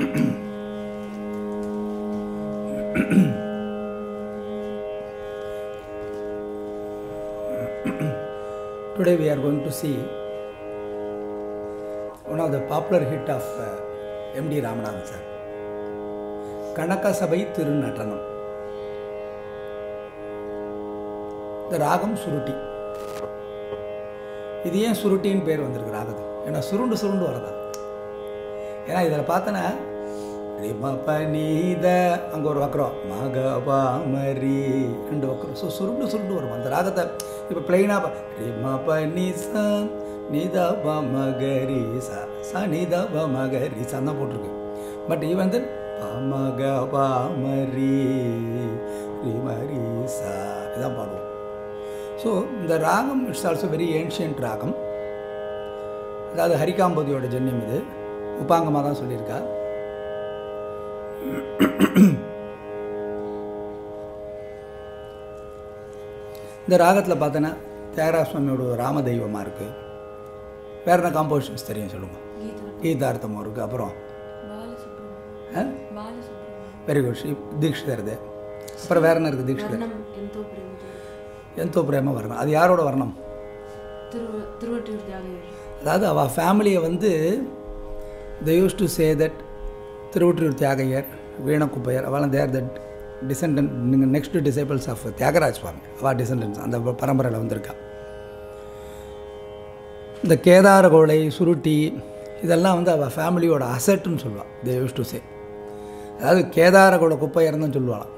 Today we are going to see one of the popular hit of uh, M.D. Ramanathan sir. Kanagasabai திருநடனம் இந்த ராகம் சுருட்டி இது ஏன் சுருட்டின்னு பேர் வந்திருக்கு ராகத்துக்கு ஏன்னா சுருண்டு சுருண்டு வரதா ஏன்னா இதில் பார்த்தனா ரிமபனீத அங்கே ஒரு வக்கரம். மகபாமரி. ரெண்டு வக்கரம். ஸோ சுருண்டு சுருண்டு வரும் அந்த ராகத்தை. இப்போ பிளெயினாக ரிமபனிசா நிதா மகரி ச ச நிதா மகரி சா தான் போட்டிருக்கு. பட் இவன் வந்து பமக பாமரி ரிமரி சா இதான் பாடுவோம் ஸோ இந்த ராகம் இட்ஸ் ஆல்சோ வெரி ஏன்ஷியன்ட் ராகம். அதாவது ஹரிகாம்பதியோட ஜென்யம் இது. உப்பாங்கமாக தான் சொல்லியிருக்கா. இந்த ராகத்தில் பார்த்தோன்னா தியாகராஜ சுவாமியோட ராம தெய்வமாக இருக்குது வேற என்ன காம்போசிஷன்ஸ் தெரியும் சொல்லுங்கள் கீதார்த்தமும் இருக்குது அப்புறம்? வெரி குட் ஸ்ரீ தீட்சிதருது. அப்புறம் வேற என்ன இருக்குது தீக்ஷிதர் எந்தோ பிரேமா வரணும். அது யாரோட வரணும்? அதாவது அவள் ஃபேமிலியை வந்து they use to say that Thiruvottiyur Thyagayyar Veenakuppayyar அவெல்லாம் தேர் தட் டிசெண்டன்ட் நீங்கள் next disciples of Thyagaraj Swami அவா டிசெண்டன்ஸ் அந்த பரம்பரையில் வந்திருக்கா. இந்த கேதாரகோளை சுருட்டி இதெல்லாம் வந்து அவள் ஃபேமிலியோட அசட்டுன்னு சொல்லுவாள் தே யூஸ் டு சே அதாவது கேதாரகோலை குப்பையர்னு தான் சொல்லுவாளாம்.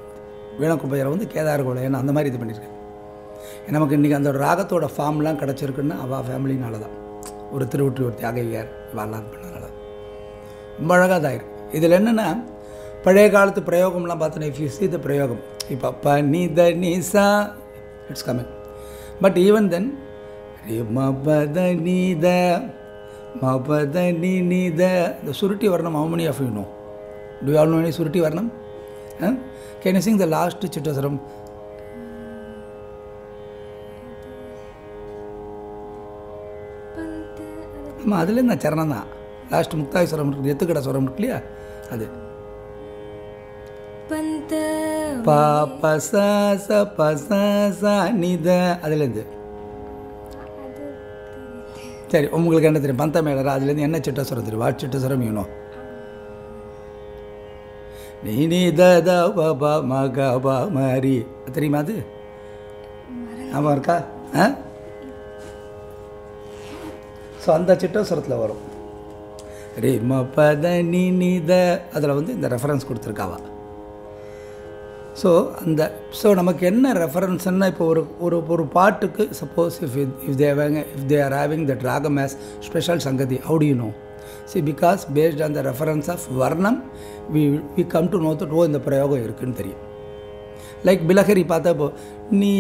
வீணக்குப்பையரை வந்து கேதாரகோளைன்னு அந்த மாதிரி இது பண்ணியிருக்கேன் நமக்கு இன்றைக்கி அந்த ராகத்தோட ஃபார்ம்லாம் கிடச்சிருக்குன்னு அவள் ஃபேமிலினால தான் ஒரு திருவொற்றியூர் தியாகையார் இவெல்லாம் பண்ணதுனால. ரொம்ப அழகாக தான் இருக்கு இதில் என்னென்னா பழைய காலத்து பிரயோகம்லாம் பார்த்தோன்னா இஃப் யூ சி த பிரயோகம் இப்போ ப நீ த நீசா it's coming but even then மபத நீத மபத நீ நீத இந்த சுருட்டி வர்ணம் you know? Do you all know any Surutti வர்ணம்? Can you sing the last சிட்டசரம் ஆமாம் அதுலேருந்து சரணம் தான் லாஸ்ட் முக்தாய் ஸ்வரம் இருக்கு எத்துக்கடை ஸ்வரம் இருக்கு இல்லையா? அது. పంత ப பச ச பச ச நித அதுலேருந்து சரி உங்களுக்கு என்ன தெரியும்? பந்த மேலரா அதுலேருந்து என்ன சிட்டஸ்வரம் தெரியும்? வாட் சிட்டஸ்வரம் யூனோ நீ நீ த த ப ப ம க ப மரி தெரியுமா அது? ஆமாம் இருக்கா? ஆ? ஸோ அந்த சிட்டஸ்வரத்தில் வரும். ரே ம பத நி த அதில் வந்து இந்த ரெஃபரன்ஸ் கொடுத்துருக்காவா. ஸோ அந்த ஸோ நமக்கு என்ன ரெஃபரன்ஸ்னால் இப்போ ஒரு ஒரு ஒரு பாட்டுக்கு suppose if if they if they are having the ட்ராகம் as special சங்கதி how you know see because based on the reference of வர்ணம் we we come to know that oh இந்த பிரயோகம் இருக்குன்னு தெரியும். லைக் பிலஹரி பார்த்தா போ நீ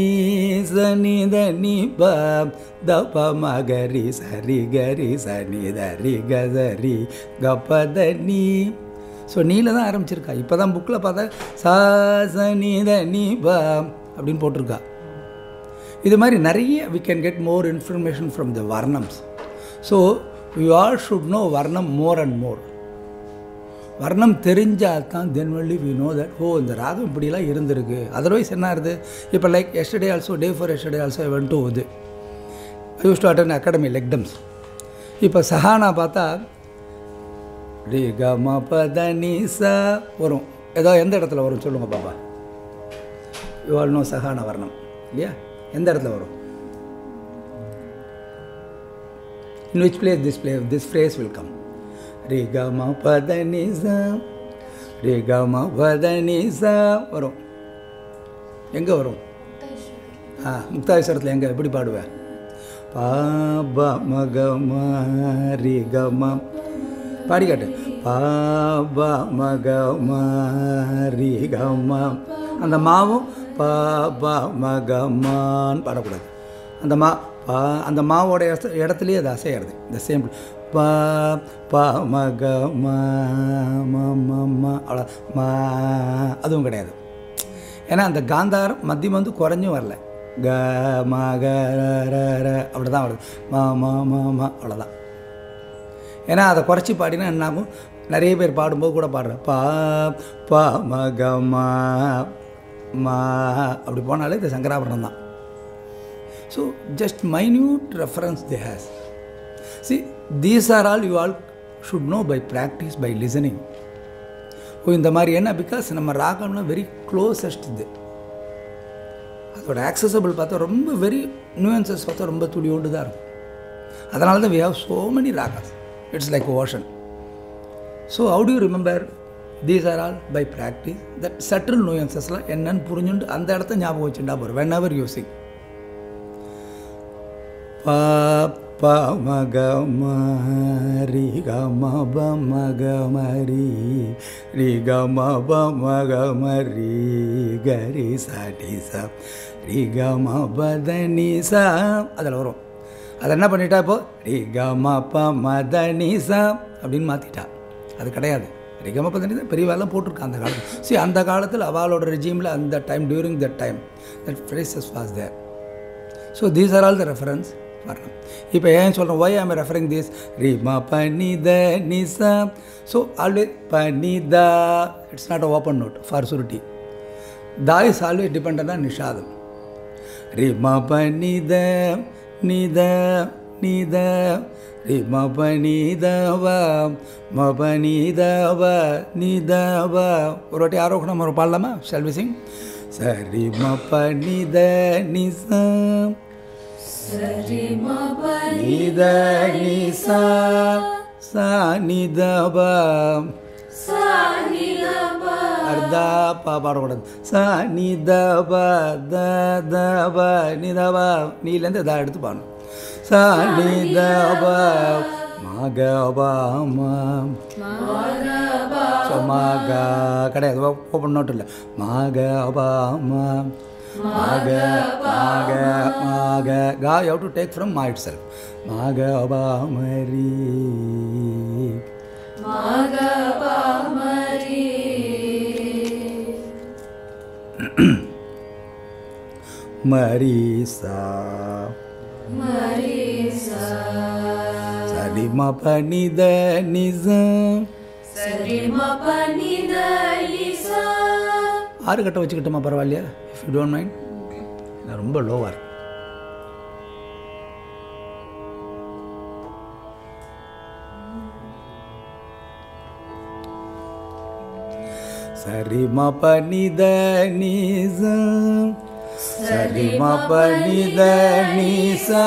ச நீ த ப த ப ம கரி சரி கரி ச நீ த ரி த நீ ஸோ நீல தான் ஆரம்பிச்சிருக்கா. இப்போ தான் புக்கில் பார்த்தா சா சனி தனி ப அப்படின்னு போட்டிருக்கா. இது மாதிரி நிறைய we can get more information from the வர்ணம்ஸ் so you all should know வர்ணம் மோர் அண்ட் மோர் வர்ணம் தெரிஞ்சால் தான் then only we know that oh இந்த ராகம் இப்படிலாம் இருந்திருக்கு. அதர்வைஸ் என்ன ஆகுது? இப்போ like yesterday also day for yesterday also when to இது use to attend academy lecdems இப்போ சஹானா பார்த்தா ரி க ம வரும். ஏதோ எந்த இடத்துல வரும் சொல்லுங்க பாப்பா. யூ ஆல் நோ சஹானா வர்ணம் இல்லையா? எந்த இடத்துல வரும்? In which place this play this phrase will come ரி க ம ப த நி ச ரி க ம ப த நி ச வரும். எங்கே வரும்? ஆ முக்தாயஸ்வரத்தில் எங்கே? எப்படி பாடுவேன்? பா ப ம க ம ரி க ம பாடி காட்டு. பா ப ம க ம ரி க ம அந்த மாவும் பா ப ம க மன்னு பாடக்கூடாது. அந்த மா பா அந்த மாவோட இடத்து- இடத்துலயே அது அசையிறது. இந்த சேம் பா பா ம ம அவ்வளோ மா அதுவும் கிடையாது. ஏன்னா அந்த காந்தாரம் மத்தியம் வந்து குறைஞ்சும் வரல. க ம க ர அப்படி தான் வருது. மா மா மா மா அவ்வளோதான் ஏன்னா அதை குறைச்சி பாடினா என்னாகும்? நிறைய பேர் பாடும்போது கூட பாடுறேன் பா பா மக மா மா அப்படி போனாலே இது சங்கராபரணம் தான். So just minute reference the has see these are all you all should know by practice by listening oh இந்த மாதிரி என்ன? பிகாஸ் நம்ம ராகம்னா வெரி க்ளோசஸ்ட் இது. அதோட ஆக்சசபிள் பார்த்தா ரொம்ப வெரி நியூயன்சஸ் பார்த்தா ரொம்ப துளியோண்டு தான் இருக்கும். அதனால தான் we have so many ragas it's like ocean so how to remember these are all by practice that subtle நூயன்சஸ்லாம் என்னன்னு புரிஞ்சுண்டு அந்த இடத்த ஞாபகம் வச்சுட்டா போகிறோம் வென் எவர் யூசிங் பா ப க மக ரி க மக கரி ச ரி கமபதனி ம ச அதில் வரும். அதை என்ன பண்ணிட்டா இப்போ? ரி க ம ப ச அப்படின்னு மாற்றிட்டா அது கிடையாது. ரிகம பதனி தான் பெரியவாலாம் போட்டிருக்காங்க அந்த காலத்தில். சரி அந்த காலத்தில் அவளோட ரெஜிமில் அந்த time during that time that phrases was there so these are all the reference வரணும் இப்போ ஏன் சொல்கிறேன் ஒய் ஐம் ரெஃபரிங் திஸ் ரிமா பனித நிசா. So always பனித it's not a open note for Surutti that is always depend on நிஷாதம் ரிமா பனித நித நித. ரிம பனிதவ மபனிதவ நிதவ. ஒரு வாட்டி ஆரோக்கணம் ஒரு பாடலாமா? செல்வி சிங் சரி ம பனித நிசம் நித நிசா சா நிதப அர்த்தா பா பாடக்கூடாது. சா நிதப த தப நிதப நீலேருந்து தா எடுத்து பாடணும். சா நிதப மகபாமா ஸோ மாக கிடையாது. ஓப்பன் நோட் இல்லை. Maga, Maga, Maga. Ga, you have to take from Ma itself. Maga, Bamari. Maga, Bamari. Marisa. Marisa. Sadima Panida Nizam. Sadima Panida Nizam. ஆறு கட்ட வச்சுக்கிட்டோமா பரவாயில்லையா? இஃப் யூ டோன்ட் மைண்ட் நான் ரொம்ப லோவாக இருக்கு சரிம பனித நிசம். சரிம பனித நிசா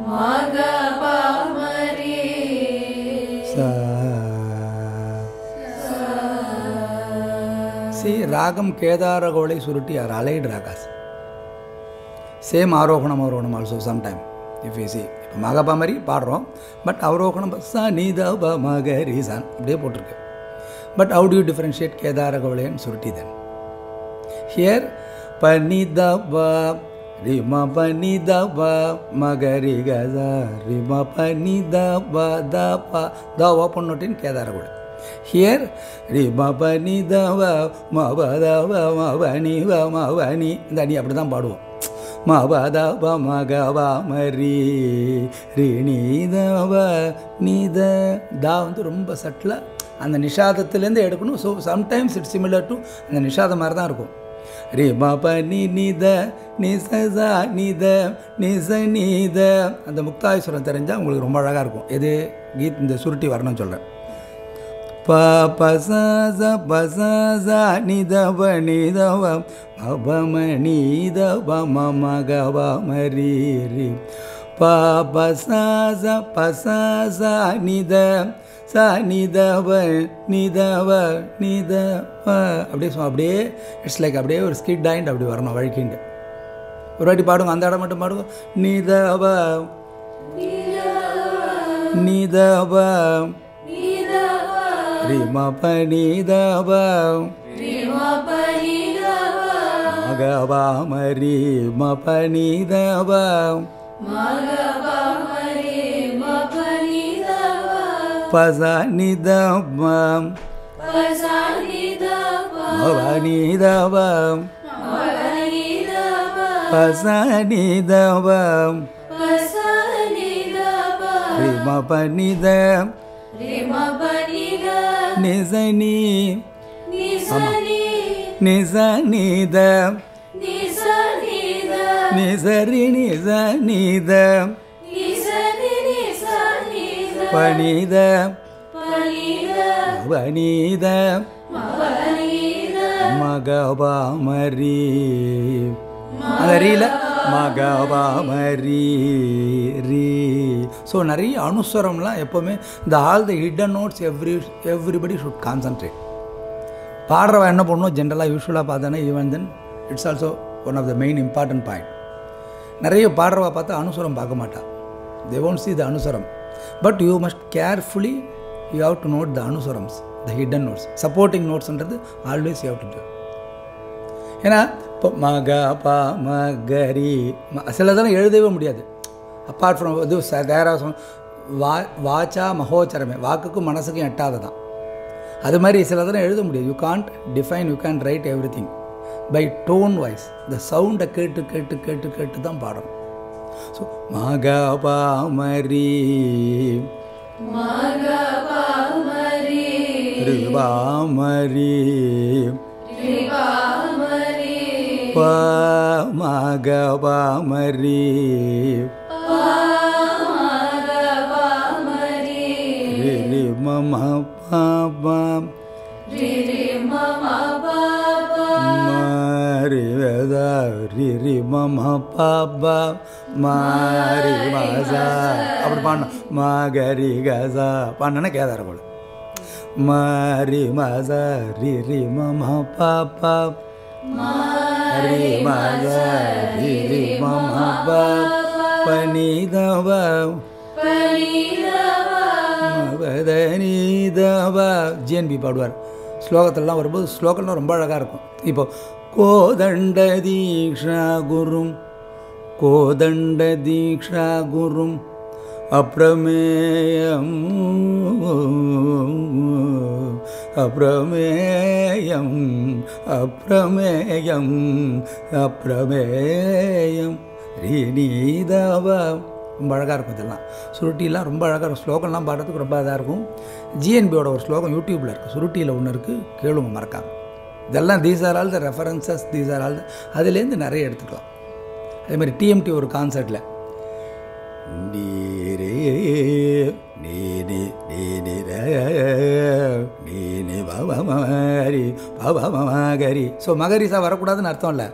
சி ராகம் Kedaragowla Surutti are allied ragas same Aarohanam அவரோகணம் also sometime if you see இப்போ மகபா மாதிரி பாடுறோம் பட் அவரோகணம் ச நீதா ப மக ரீசான் அப்படியே போட்டிருக்கு but how to differentiate differentiate கேதாரகோளைன்னு Surutti then here ப நீதா ப ப மகரி கத ரிம பனித ப த ப த ஓப்பன் நோட்டின் கேதாரகோளை ஹியர் ரிம பனித வ ம ப த வ ம ப நி வ ம இந்த அணி அப்படி தான் பாடுவோம். ம ப த ப ம க வ நீ த தா வந்து ரொம்ப சட்டில் அந்த நிஷாதத்துலேருந்து எடுக்கணும். So sometimes it's similar to அந்த நிஷாதம் மாதிரி தான் இருக்கும். ரே ம ப நித நிச நித நிச நீத அந்த முக்தாயஸ்வரம் தெரிஞ்சால் உங்களுக்கு ரொம்ப அழகாக இருக்கும். எது? கீத் இந்த சுருட்டி வரணும்னு சொல்கிறேன் ப ப பச நிதவ ப ச ச நித ப நித வ ம ப ச சா நிதவ நிதவ நிதவ அப்படியே அப்படியே இட்ஸ் லைக் அப்படியே ஒரு ஸ்கிட் ஆயிண்ட் அப்படி வரணும் வழுக்கிண்டு. ஒரு வாட்டி பாடுங்க அந்த இடம் மட்டும் பாடுங்க. நிதவ நிதவ ரிமப நிதவ மகவாமரி மப நிதவ Pasa ni da bam. Pasa ni da bam. Mava ni da bam. Mava ni da bam. Pasa ni da bam. Pasa ni da bam. Rima pa ni da. Rima pa ni da. Nisa ni. Nisa ni. Nisa ni da. Nisa ni da. Nisa ni da. Nisa ni da. Nisa ni அந்த ரீல மகபாமரி. ரீ. So நிறைய அனுஸ்வரம்லாம் எப்போவுமே இந்த all the hidden notes every everybody should concentrate பாடுறவன் என்ன பண்ணணும் ஜென்ரலாக யூஸ்வலாக பார்த்தோன்னா even then it's also one of the main important point நிறைய பாடுறவ பார்த்தா அனுசரம் பார்க்க மாட்டா. They won't see the அனுசரம் but you must carefully you have to note the அனுசரம்ஸ் the hidden notes supporting நோட்ஸ்ன்றது always you have to do ஏன்னா இப்போ மக ப மகரி ம- சிலதெல்லாம் எழுதவே முடியாது. அப்பார்ட் ஃப்ரம் இது தேராசம் வா வாச்சா மகோச்சரமே வாக்குக்கும் மனசுக்கும் எட்டாததான். அது மாதிரி சிலதெல்லாம் எழுத முடியாது. You can't define you can write every thing by tone voice இந்த சவுண்டை கேட்டு கேட்டு கேட்டு கேட்டு தான் பாடணும். ஸோ மகபாமரி ரிபாமரி ப மகபாமரி ரி ரி மம பாபம் மம பாபா மாரி மாசா. அப்படி பாடணும் மாகரி கசா. பாடினா கேதார போல. மாரி மாசா ரி ரி மம பாபா. ரி மாசா ரி ரி மம பனிதவ வதனிதவ ஜிஎன்பி பாடுவார். ஸ்லோகத்திலலாம் வரும்போது ஸ்லோகம்லாம் ரொம்ப அழகாக இருக்கும். இப்போ கோதண்ட தீக்ஷா குரும் கோதண்ட தீக்ஷா குரும் அப்பிரமேயம் அப்பிரமேயம் அப்பிரமேயம் அப்பிரமேயம் ரொம்ப அழகாக இருக்கும் இதெல்லாம். சுருட்டிலாம் ரொம்ப அழகாக இருக்கும். ஸ்லோகம்லாம் பாடுறதுக்கு ரொம்ப இதாக இருக்கும். ஜிஎன்பியோட ஒரு ஸ்லோகம் யூடியூப்பில் இருக்குது சுருட்டியில் ஒன்று இருக்குது கேளுங்க மறக்காம. இதெல்லாம் these are all the references these are all அதுலேருந்து நிறைய எடுத்துக்கலாம். அதே மாதிரி டிஎம்டி ஒரு கான்சர்ட்டில் நீரே நீனி நீனி நீனி பவமரி பவமகரி ஸோ மகரிசா வரக்கூடாதுன்னு அர்த்தம் இல்லை.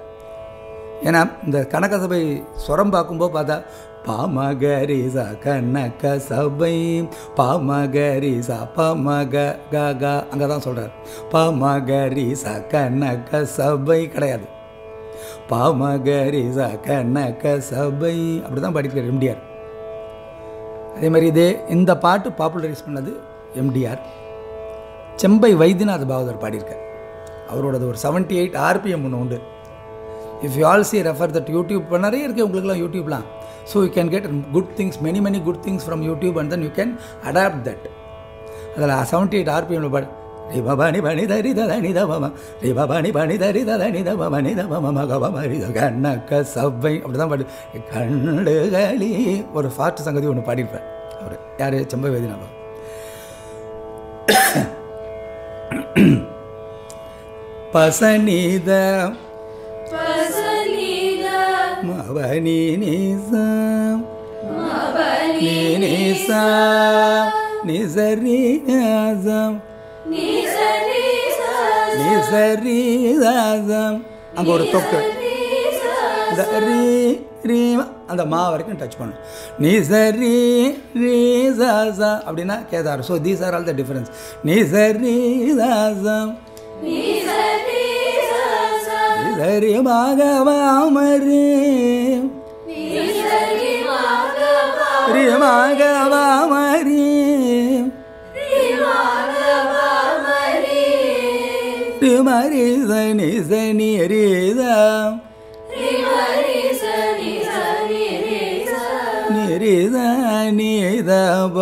ஏன்னா இந்த கனகசபை சுரம் பார்க்கும்போது பார்த்தா பாமகரிசா கனக சபை பாமகரிசா பமக க க அங்கே தான் சொல்கிறார் பாமகரிசா கனக சபை கிடையாது. பாமகரிசா கனக சபை அப்படி தான் படிக்கிறார் எம்டிஆர். அதே மாதிரி இதே இந்த பாட்டு பாப்புலரைஸ் பண்ணது எம்டிஆர். செம்பை வைத்தியநாத் பாகவதர் பாடியிருக்கார். அவரோடது ஒரு செவன்ட்டி எயிட் ஆர்பிஎம் ஒன்று உண்டு. If you all see refer that YouTube இப்போ நிறைய இருக்குது உங்களுக்குலாம் யூடியூப்லாம் so you can get good things many many good things from YouTube and then you can adapt that அதில் செவன்டி எயிட் ஆர்பிஎம்ல பாடு. ரிபபணி பணி தரி தனி தபம ரிபபணி பணி தரி தனி தபமணி தபம மகபமரி கண்ணக்க சவ்வை. அப்படி தான் பாடு கண்டுகளி ஒரு ஃபாஸ்ட் சங்கதி ஒன்று பாடியிருப்பார் அவர். யார்? செம்பை வேதினாபா பசனித மவனி நிசா நீ நிசா நிசரி நாசம் நிசரி நாசம் அங்கே ஒரு தொக்கு. இந்த ரீ ரீ அந்த மா வரைக்கும் டச் பண்ணும் நீ சரி ரீ சா சா அப்படின்னா Kedar. So these are all the difference நீ சரி சா சா நீ சரி மாகவாமரி ரீ மாகவாமரி ரீ மரி சனி சனி ரீதா நிரித நீத ப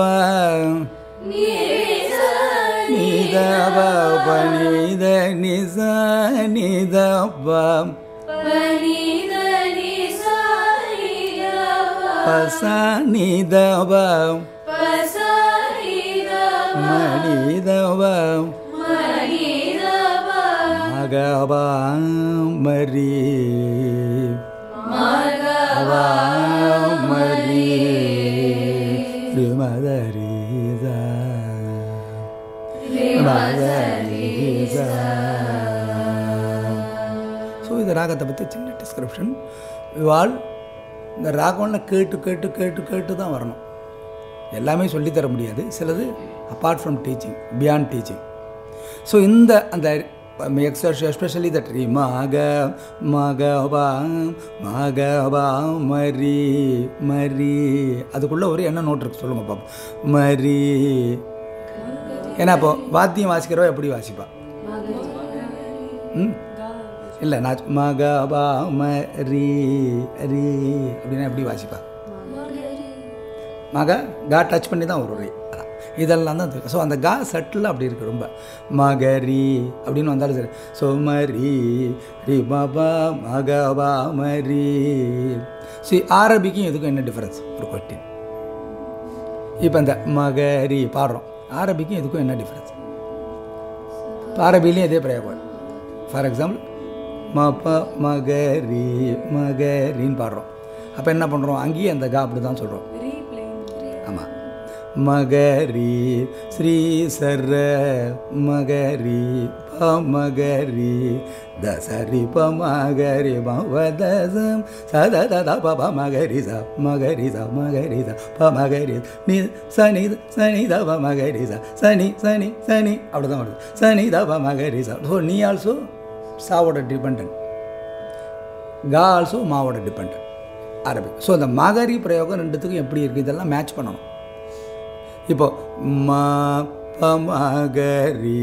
நீத ப நீத நிச நீத ப பச நீத ப மணித ப மகப மரி மரி மதரீத மதரீத ஸோ இந்த ராகத்தை பற்றி சின்ன டிஸ்கிரிப்ஷன் இவாள் இந்த ராகம்லாம் கேட்டு கேட்டு கேட்டு கேட்டு தான் வரணும். எல்லாமே சொல்லித்தர முடியாது. சிலது apart from teaching beyond teaching so இந்த அந்த எஸ்பெஷலி தட் ரீ மக மகவா மகவா மரி மரி அதுக்குள்ளே ஒரு என்ன நோட் இருக்கு. சொல்லுங்க பாப்போம். மரி ஏன்னா இப்போ வாத்தியம் வாசிக்கிறவ எப்படி வாசிப்பா? ம்? இல்லை நான் மகவா மரி ரீ அப்படின்னா எப்படி வாசிப்பா? மக கா டச் பண்ணி தான் ஒரு ரீ. இதெல்லாம் தான் ஸோ அந்த கா சட்டில் அப்படி இருக்குது ரொம்ப. மகரி அப்படின்னு வந்தாலும் சரி. ஸோ மரி ரி பாபா மகபா மரி சி ஆரபிக்கும் இதுக்கும் என்ன டிஃப்ரென்ஸ் ஒரு கொட்டின் இப்போ இந்த மகரி பாடுறோம். ஆரபிக்கும் இதுக்கும் என்ன டிஃப்ரென்ஸ் அரபிலையும் இதே பிரயோகம். ஃபார் எக்ஸாம்பிள் ம ப மகரி மகரின்னு பாடுறோம் அப்போ என்ன பண்ணுறோம் அங்கேயும் அந்த கா அப்படி தான் சொல்கிறோம் ஆமாம் மகரி ஸ்ரீ சர மகரி ப மகரி தசரி ப மகரி பவதசம் சத தத ப ப மகரி ச மகரி ச மகரி ச ப மகரி நீ சனி சனி த ப மகரி ச சனி சனி சனி அப்படி தான் வருது சனி த ப மகரி ச ஸோ நீ ஆல்சோ சாவோட டிபெண்ட் கா ஆல்சோ மாவோட டிபெண்டன்ட் அரபிக் ஸோ அந்த மகரி பிரயோகம் ரெண்டுத்துக்கும் எப்படி இருக்குது இதெல்லாம் மேட்ச் பண்ணணும். இப்போ ம ப மகரி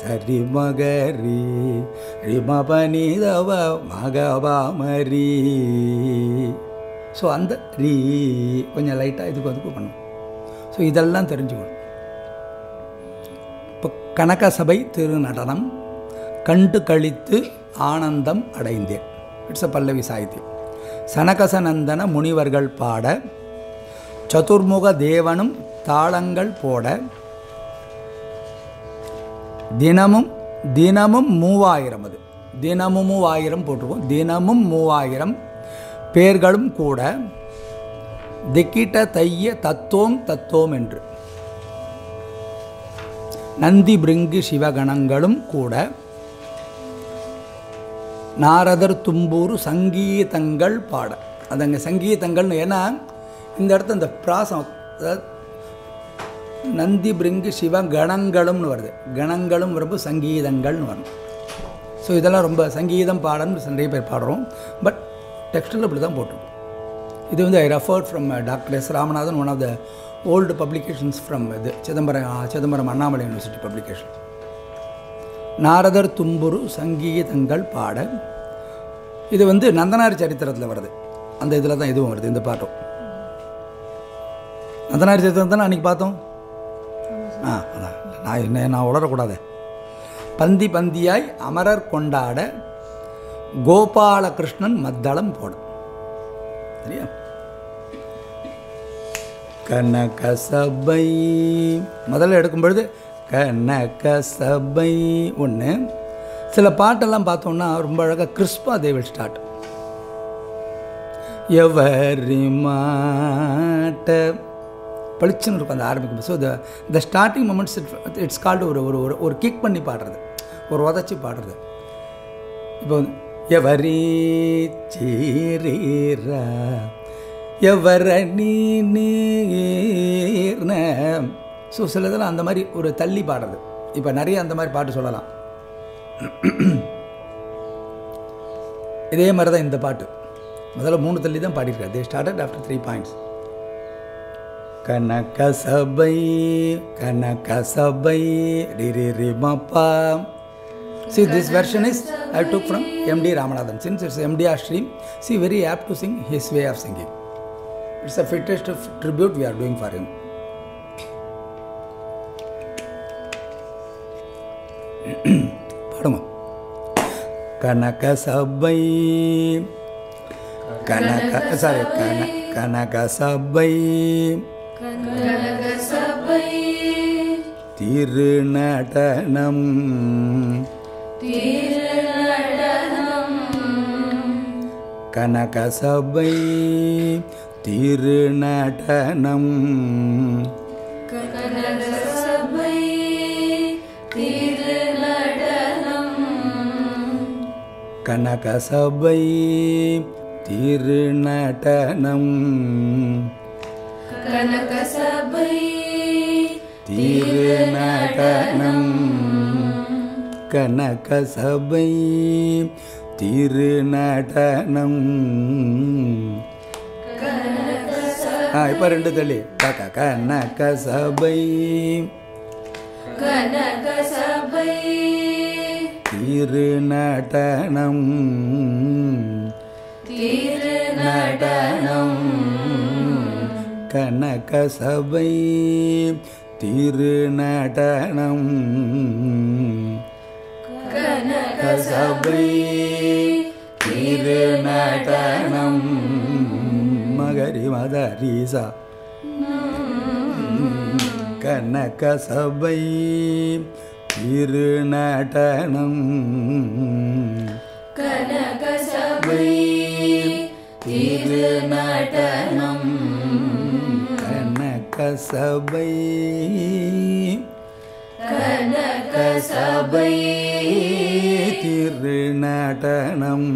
சரி மகரி ரிமபனிதவ மகபாமரி வ ஸோ அந்த ரீ கொஞ்சம் லைட்டாக இதுக்கு அதுக்கு பண்ணணும் ஸோ இதெல்லாம் தெரிஞ்சுக்கணும். இப்போ கனகசபை திருநடனம். கண்டு கழித்து ஆனந்தம் அடைந்தேன். இட்ஸ் அ பல்லவி சாகித்யம் சனகசநந்தன முனிவர்கள் பாட சதுர்முக தேவனும் தாளங்கள் போட தினமும் தினமும் மூவாயிரம் அது. தினமும் மூவாயிரம் போட்டிருக்கோம் தினமும் மூவாயிரம் பேர்களும் கூட திக்கிட்ட தைய தத்தோம் தத்தோம் என்று. நந்தி பிரிங்கு சிவகணங்களும் கூட நாரதர் தும்பூர் சங்கீதங்கள் பாட. அதங்க சங்கீதங்கள்னு ஏன்னா இந்த இடத்துல இந்த பிராசம் நந்தி பிரிங்கு சிவ கணங்களும்னு வருது. கணங்களும் ரொம்ப சங்கீதங்கள்னு வரும். ஸோ இதெல்லாம் ரொம்ப சங்கீதம் பாடன்னு நிறைய பேர் பாடுறோம். பட் டெக்ஸ்டில் இப்படி தான் போட்டிருக்கோம். இது வந்து I referred from doctor S Ramanathan one of the old publications from இது சிதம்பரம் சிதம்பரம் அண்ணாமலை யூனிவர்சிட்டி பப்ளிகேஷன் நாரதர் தும்புரு சங்கீதங்கள் பாட. இது வந்து நந்தனார் சரித்திரத்தில் வருது. அந்த இதில் தான் இதுவும் வருது இந்த பாட்டும். நந்தனார் சரித்திரம் தானே அன்றைக்கி பார்த்தோம்? ஆ அதான். நான் என்ன நான் உளரக்கூடாது பந்தி பந்தியாய் அமரர் கொண்டாட கோபாலகிருஷ்ணன் மத்தளம் போடும். சரியா? கனகசபை. முதல்ல எடுக்கும் பொழுது கனக சபை ஒன்று சில பாட்டெல்லாம் பார்த்தோம்னா ரொம்ப அழகாக கிறிஸ்பாக தேவி ஸ்டார்ட். எவரி மாட்ட. பளிச்சுன்னு இருக்கும் அந்த ஆரம்பிக்கும் so the starting moments it it's called ஒரு ஒரு ஒரு ஒரு கிக் பண்ணி பாடுறது. ஒரு உதச்சி பாடுறது. இப்போ எவரி சீரீரா. எவரணி நீர்ன. ஸோ சில இதெல்லாம் அந்த மாதிரி ஒரு தள்ளி பாடுறது இப்போ நிறைய அந்த மாதிரி பாட்டு சொல்லலாம் இதே மாதிரி தான் இந்த பாட்டு முதல்ல மூணு தள்ளி தான் பாடியிருக்காரு they started after three points Kanakasabai Kanakasabai ரிரி ரிமப்பா See, this version is I took from M.D. Ramanathan. Since it's M.D.R. stream, see, very apt to sing his way of singing. It's the fittest of tribute we are பாடுங்க கனக சபை. கனக sorry கன கனக சபை. திருநடனம். கனக சபை. திருநடனம். கனக சபை திருநடனம். கனகசபை திருநடனம். கனக சபை திருநடனம் ஆ இப்போ ரெண்டு தள்ளி. கக கனக சபை கனகசபை திருநடனம் திருநடனம் கனக சபை திருநடனம் கசபை திருநடனம் மகரி மதரீசா. கனக சபை திருநடனம் கனகசபை திருநடனம் கனக சபை கனகசபை திருநடனம்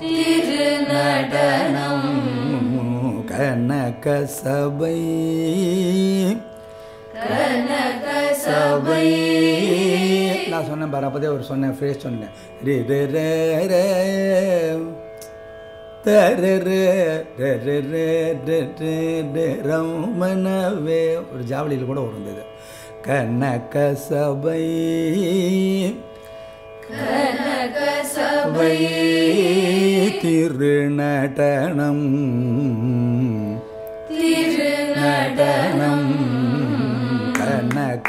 திருநடனம் கனக சபை நான் சொன்னேன் பாரு அப்போதே ஒரு சொன்னேன் ஃப்ரேஸ் சொன்னேன். ரே ரே ரே ரே. ரமணவே. ஒரு ஜாவளியில் கூட வரும் இது கனக சபை கனகசபை திருநடனம். திருநடனம்.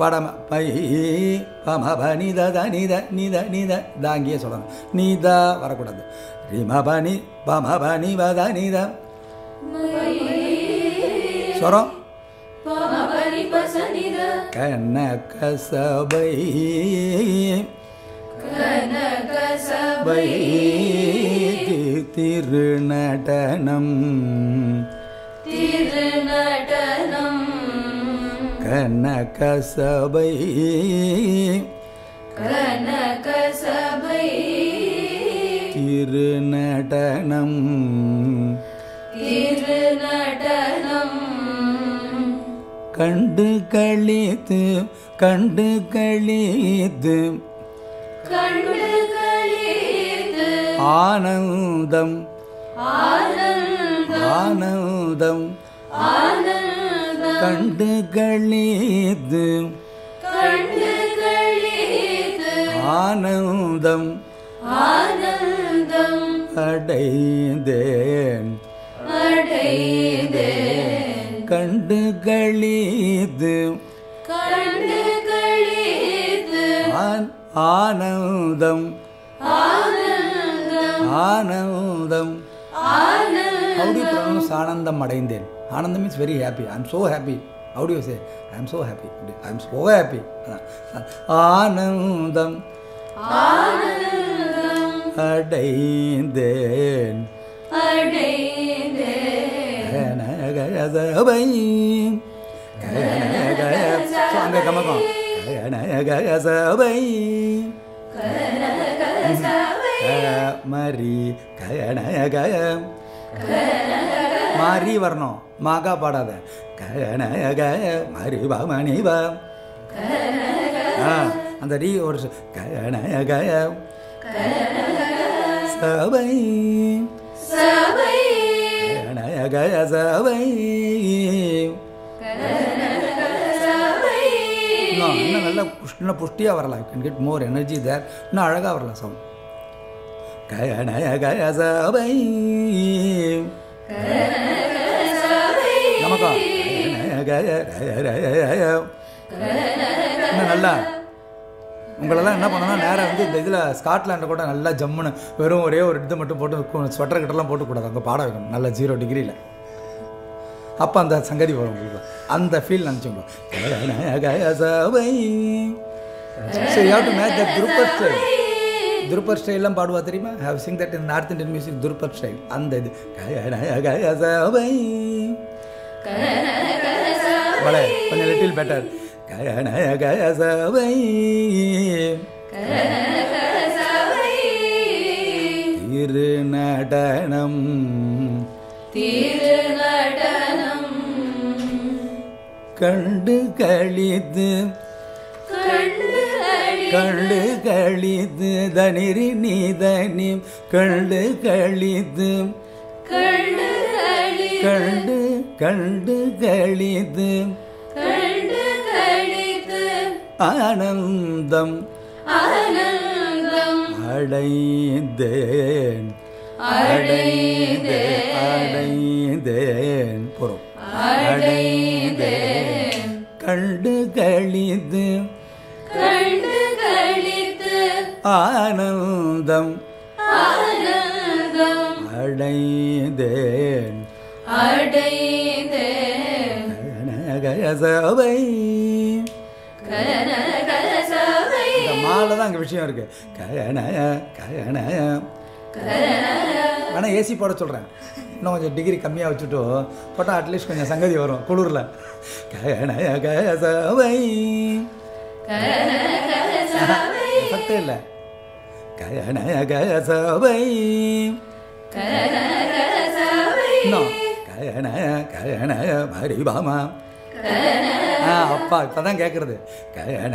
படம பை பமபனித தனித நித நித நித தாங்கியே சொல்லணும். நீதா வரக்கூடாது. ரிமபனி பமபனி வத நித சொரம் பமபனி பசனித கனக சபை திருநடனம் திருநடனம் கனக சபை கனகசபை. திருநடனம். திருநடனம். கண்டு கழித்து கண்டு கழித்து. கண்டு கழித்து. ஆனந்தம். ஆனந்தம். ஆனந்தம். ஆனந்தம். கண்டு கழித்து கண்டு கழித்து ஆனந்தம். ஆனந்தம். அடைந்தேன். அடைந்தேன். கண்டு கழித்து கண்டு கழித்து ஆனந்தம். ஆனந்தம். ஆனந்தம். ஆனந்தம் ஆனந்தம் ஆனந்தம் Ananda is very happy. I am so happy. How do you say? I am so happy. I am so happy. Anandam. Anandam. Adaindem. Adaindem. Ganagayasabhayim. Ganagayasabhayim. So, Anga Kamakam. Ganagayasabhayim. Ganagayasabhayim. Mari. Ganagayam. Ganagayasabhayim. மாறி வரணும். மாகா பாடாத. கனகய மரி பா மணி பா ஆ, அந்த ரீ ஒரு கனகய சபை. கனகய சபை. இன்னும் நல்லா இன்னும் புஷ்டியாக வரலாம். You can get more energy there இன்னும் அழகாக வரலாம் சவுண்ட் கயனய கய சபை. நமக்கா? இன்னும் நல்லா? உங்களெல்லாம் என்ன பண்ணணும் நேராக வந்து இந்த இதில் ஸ்காட்லாண்டில் கூட நல்லா ஜம்முன்னு வெறும் ஒரே ஒரு இது மட்டும் போட்டு ஸ்வெட்டர் கிட்டலாம் போட்டுக்கூடாது அங்கே பாட வைக்கணும். நல்ல ஜீரோ டிகிரியில் அப்போ அந்த சங்கதி வரும் உங்களுக்கு. அந்த ஃபீல் நினச்சிக்கணும் கயனய கய so you have to match the Dhrupad ஸ்டைல்லாம் பாடுவா தெரியுமா? How sing that in north Indian music Dhrupad style? அந்த இது. கயனய கய சபை வள கொஞ்சம் லிட்டில் பெட்டர் கயனய கய சபை திரு நடனம் திருநடனம். கண்டு கழித்து. கண்டு கண்டு கழித்து தனிரி நீ தனி கண்டு கழித்து கண்டு கண்டு கழித்து ஆனந்தம் அடைந்தேன். அடைந்தேன். அடைந்தேன் போறோம் அடைந்தேன். கண்டு கழித்து கண்டு ஆனந்தம். அடைந்தேன். அடைந்தேன். கனகசபை. கனகசபை. மாலை தான் அங்கே விஷயம் இருக்கு. கனக கனக ஆனால் ஏசி போட சொல்கிறேன் இன்னும் கொஞ்சம் டிகிரி கம்மியாக வச்சுட்டு போட்டால் அட்லீஸ்ட் கொஞ்சம் சங்கதி வரும் குளிரில். கனகசபை. எஃபெக்டே இல்லை. இன்னும் கயன கயன மரிபாமா ஆ அப்பா இப்பதான் கேட்கறது கயன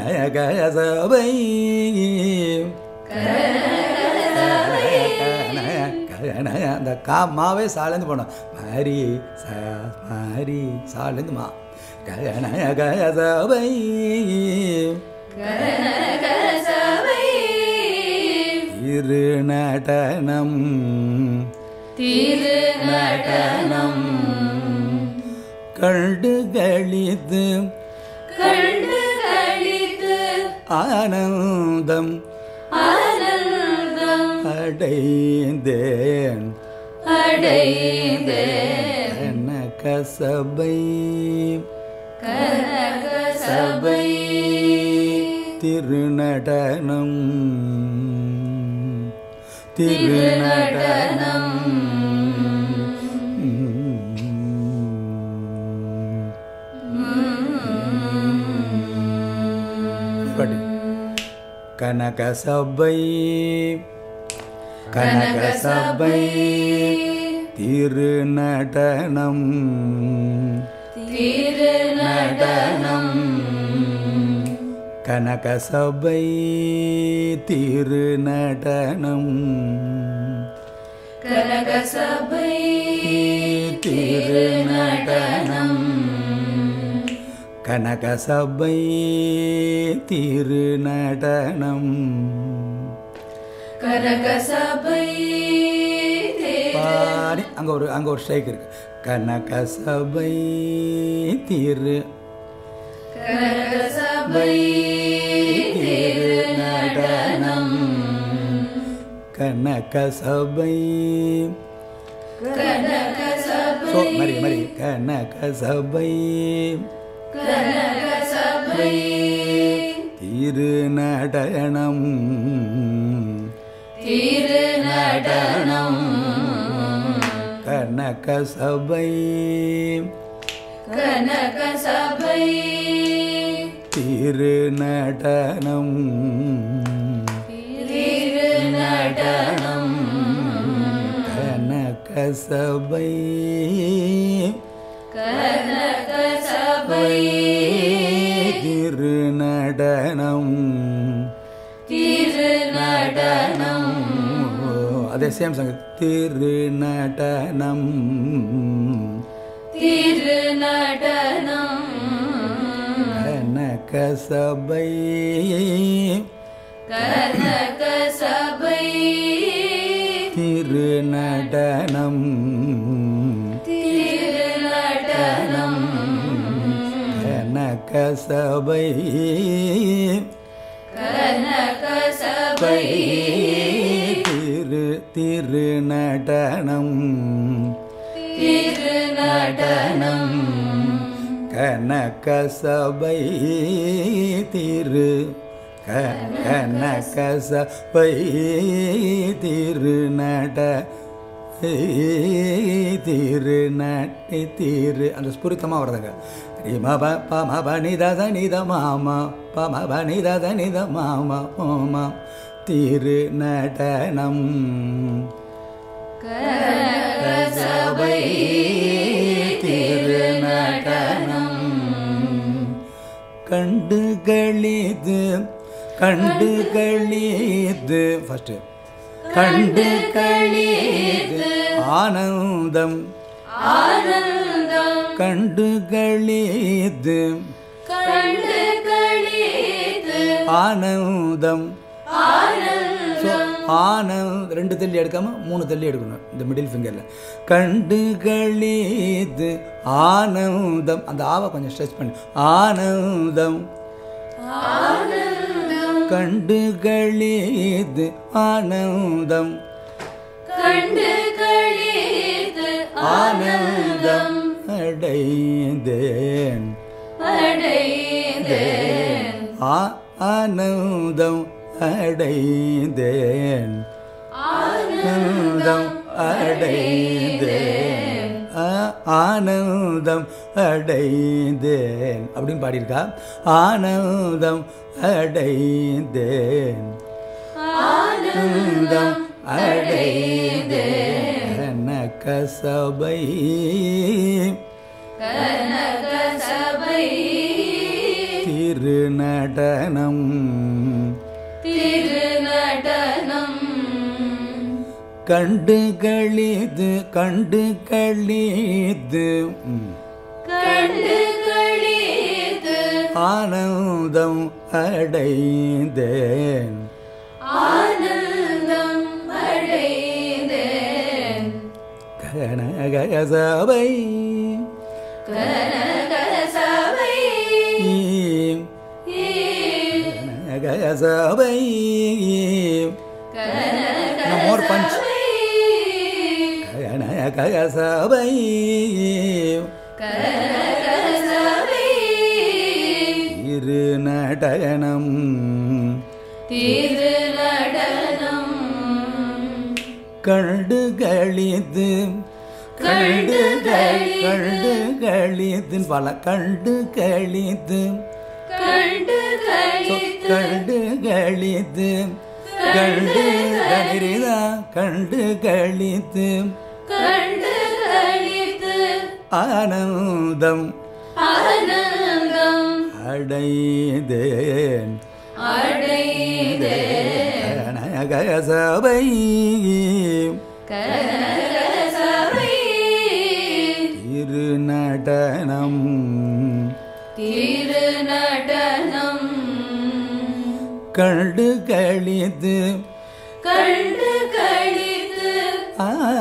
அந்த கா மாவே சாலேருந்து போனோம். மாரி ச மாரி சாலேருந்து மா. கயன கயசபை கனகசபை இரு நடனம் திருநடனம். கண்டு கழித்து கண்டு கழித்து ஆனந்தம். ஆனந்தம். அடைந்தேன். அடைந்தேன். கனகசபை. கனகசபை. திருநடனம். திருநடனம் படி கனகசபை கனகசபை திருநடனம் திருநடனம் கனகசபை திருநடனம். கனகசபை திருநடனம். கனகசபை திருநடனம். கனகசபை அங்கே ஒரு அங்கே ஒரு ஸ்ட்ரைக் இருக்கு. கனகசபை திரு கனகசபை. திருநடனம் நடனம் கனக சபை கனக சபை சோ மரி மரி. கனக சபை கனக சபை திரு நடனம் திரு நடனம் கனக சபை கனக சபை திரு நடனம் திரு நடனம் கனக சபை கனக சபை திரு நடனம் திரு நடனம் அதே சேம் சங்க திரு நடனம் திரு நடனம் கனக சபை கனக சபை திரு நடனம் திரு நடனம் கனக சபை கனக சபை திரு திரு நடனம் திரு நடனம் கனக சபை திரு. க- கனக சபை திரு நட திரு நட்டி திரு அந்த ஸ்புரித்தமாக வருதுங்க ரிம ப ப ம ப நித மாமா ப ம ப நித மாமா ஓமா திரு நடனம் சபை திரு நடனம் கண்டு களிது கண்டு களிது ஃபஸ்ட்டு கண்டு களிது ஆனந்தம். ஆனந்தம். கண்டு களிது கண்டு களித்து ஆனந்தம். ஆனந்தம். ஆனந்த் ரெண்டு தள்ளி எடுக்காம மூணு தள்ளி எடுக்கணும் இந்த மிடில் ஃபிங்கரில் கண்டு களிது ஆனந்தம் அந்த ஆவை கொஞ்சம் ஸ்ட்ரெச் பண்ணி. ஆனந்தம் கண்டு களிது ஆனந்தம் கண்டு களித்து ஆனந்தம் அடைந்தேன். அடைந்தேன். ஆ- ஆனந்தம் அடைந்தேன். ஆனந்தம் அடைந்தேன். ஆனந்தம் அடைந்தேன். அப்படின்னு பாடியிருக்கா? ஆனந்தம் அடைந்தேன். ஆனந்தம் அடைந்தேன். கனக சபை கனக கண்டு களிது கண்டு களிது ம். கண்டு களித்து ஆனந்தம் அடைந்தேன். ஆனந்தம் அடைந்தேன். கனக சபை கனக சபை கனக சபை கனக மோர் பஞ்ச் சபை கனக சபை கனக சபை இரு நடனம் கண்டு களிது கண்டு கண்டு களிது பல கண்டு களிது கண்டு கண்டு களிது கண்டு கணிரிதா கண்டு களித்து கண்டு களித்து ஆனந்தம் ஆனந்தம் அடைந்தேன். அடைந்தேன். கனக சபை கனக சபை இரு நடனம் திரு நடனம் கண்டு களிது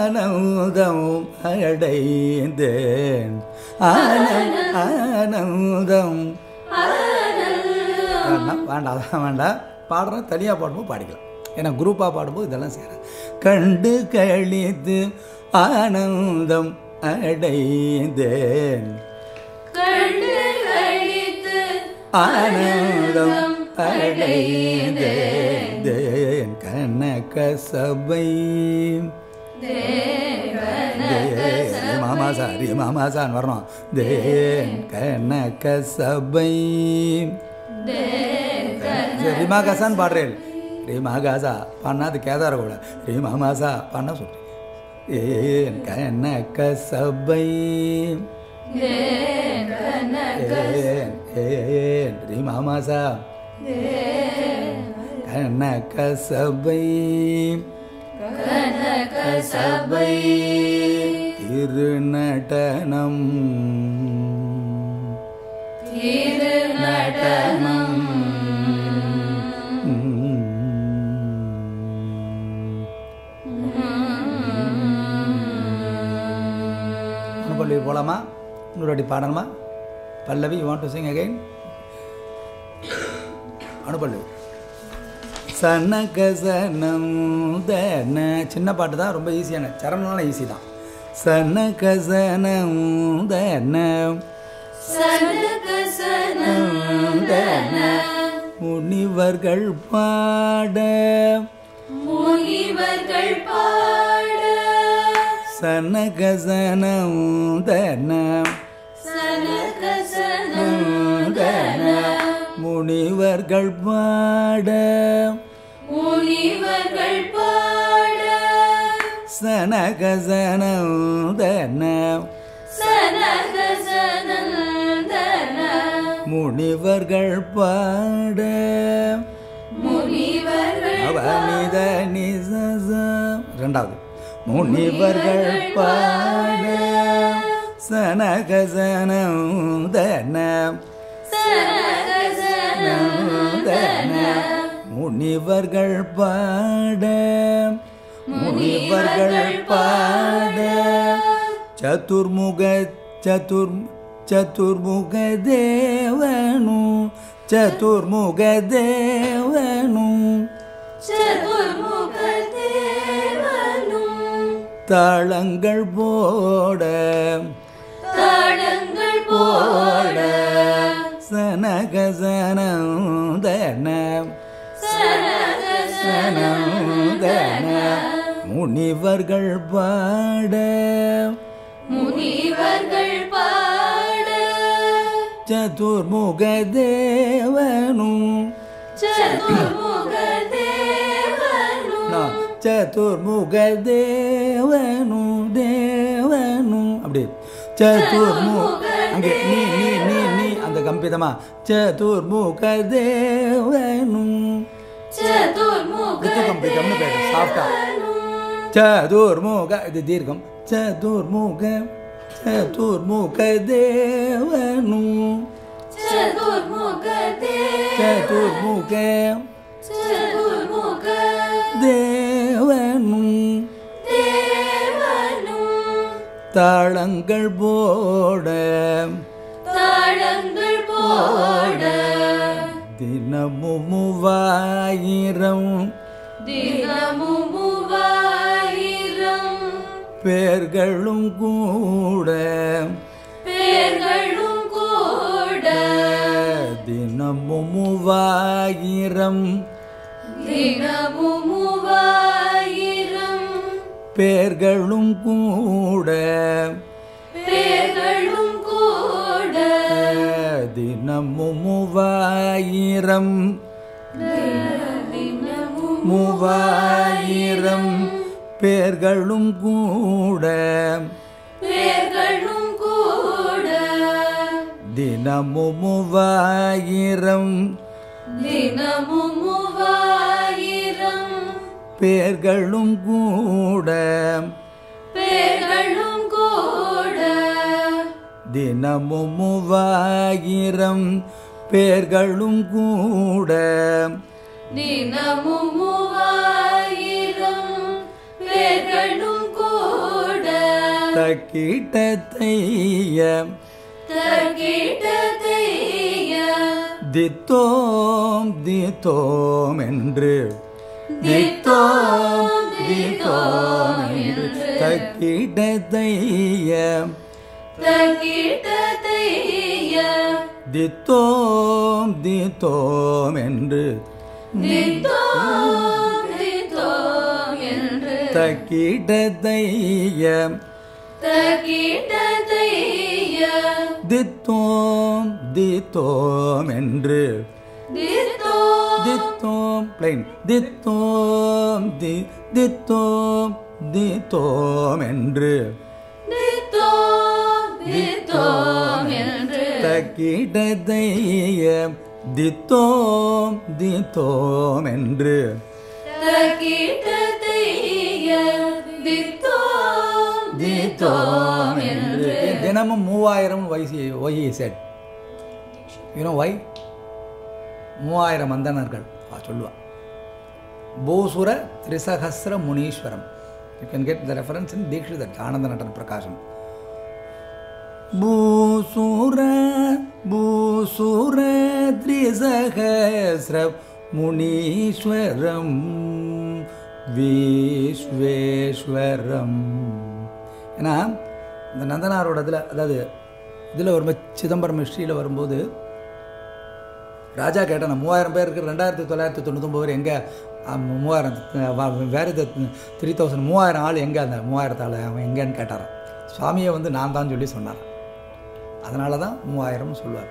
ஆனந்தம் அடைந்தேன். ஆனந்த ஆனந்தம். வேண்டாம் வேண்டாம் அதான் வேண்டாம். பாடுறேன் தனியாக பாடும்போது பாடிக்கலாம். ஏன்னா குரூப்பாக பாடும்போது இதெல்லாம் செய்கிறேன் கண்டு கழித்து ஆனந்தம் அடைந்தேன். ஆனந்தம் அடைந்தேன். கனக சபை மாமாசா ரீ மாமாசான்னு வரணும். தேன் கனக சபை சரி, ரிமாகாசான்னு பாடுறேன். ரீமாகாசா பாடினா அது கேதார கூட. ரீமாமாசா பாடினா சொல்றேன். ஏன் கனக சபை ஏன் ஏன் ரீமாமாசா. கனக சபை சபை திருநடனம். நடனம் பல்லவி போலாமா? இன்னொரு பாடணுமா? Pallavi you want to sing again anupallavi சனகசனம் தன சின்ன பாட்டு தான் ரொம்ப ஈஸியான சரணம்லாம் ஈஸி தான். சனகசனம் தன முனிவர்கள் பாட. முனிவர்கள் பாட. சனகசனம் தன சனகசனம் தன முனிவர்கள் பாட. முனிவர்கள் பாட. சனகசனம் தன சனகசனந்தன. முனிவர்கள் பாட. முனிவர்கள் அவனித நிசச. ரெண்டாவது முனிவர்கள் பாட. சனகசனம் தன சனகசனந்தன. முனிவர்கள் பாட முனிவர்கள் பாட. சதுர்முக சதுர் சதுர்முக தேவனு சதுர்முக தேவனு தாளங்கள் போட தாளங்கள் போட. சனகசனந்தன சனகசனந்தன முனிவர்கள் பாட. முனிவர்கள் பாட. சதுர்முக தேவனு சதுர்முக தேவனும். சதுர்முக தேவனு தேவனு அப்படி. சதுர்முக அங்கே நீ நீ நீ நீ அந்த கம்பிதமா. சதுர்முக தேவனு சதுர்முக இது தீர்க்கம். சதுர்முக சதுர்முக தேவனு சதுர்முக சதுர்முக சதுர்முக தேவனு தாளங்கள் போட தாளங்கள் போட தினமும் மூவாயிரம் தினமும் மூவாயிரம் பேர்களும் கூட பேர்களும் கூட தினமும் மூவாயிரம் தினமும் மூவாயிரம் பேர்களும் கூட பேர்களும் தினமும் மூவாயிரம். மூவாயிரம் பேர்களும் கூட. பேர்களும் கூட. தினமும் மூவாயிரம். தினமும் மூவாயிரம். பேர்களும் கூட. பேர்களும் கூட. தினமும் மூவாயிரம் பேர்களும் கூட. தினமும் மூவாயிரம் பேர்களும் கூட. தக்கிட்ட தைய தகிட்ட தெய்ய தித்தோம் தித்தோம் என்று. தித்தோம் தித்தோம் என்று தக்கிட தைய தகிட்டதைய தித்தோம் தித்தோம் என்று. தித்தோம் தித்தோம் என்று. தக்கிட தைய தகிட்டதைய தித்தோம் தித்தோம் என்று. தித்தோம். தித்தோம் பிளைன் தித்தோம் தி தித்தோம் தித்தோம் என்று. தித்தோம் என்று தக்கிடதைய தித்தோம் தித்தோம் என்று தகிட்டதைய தித்தோம் தித்தோம் என்று தினமும் மூவாயிரம் வயசு ஒய் செட் யூனோ வை மூவாயிரம் அந்தணர்கள். அவ சொல்லுவா. பூசுர திரிசகசிர Munneswaram. You can get the reference in Dikshitar Ananda Natana Prakasam பூசூர பூசூர திரிசகசிர முனீஸ்வரம் விஸ்வேஸ்வரம் ஏன்னா இந்த நந்தனாரோட இதில் அதாவது இதில் வரும்போது சிதம்பரம் ஹிஸ்ட்ரியில் வரும்போது ராஜா கேட்டான் மூவாயிரம் பேர் இருக்கு ரெண்டாயிரத்தி தொள்ளாயிரத்தி தொண்ணூத்தொம்பது பேர் எங்கே மூவாயிரம் வேறு த்ரீ தௌசண்ட் மூவாயிரம் ஆள் எங்கே அந்த மூவாயிரத்து ஆள் அவன் எங்கேன்னு கேட்டாரான் சுவாமியை வந்து நான் தான் சொல்லி சொன்னார் அதனால தான் மூவாயிரம் சொல்லுவார்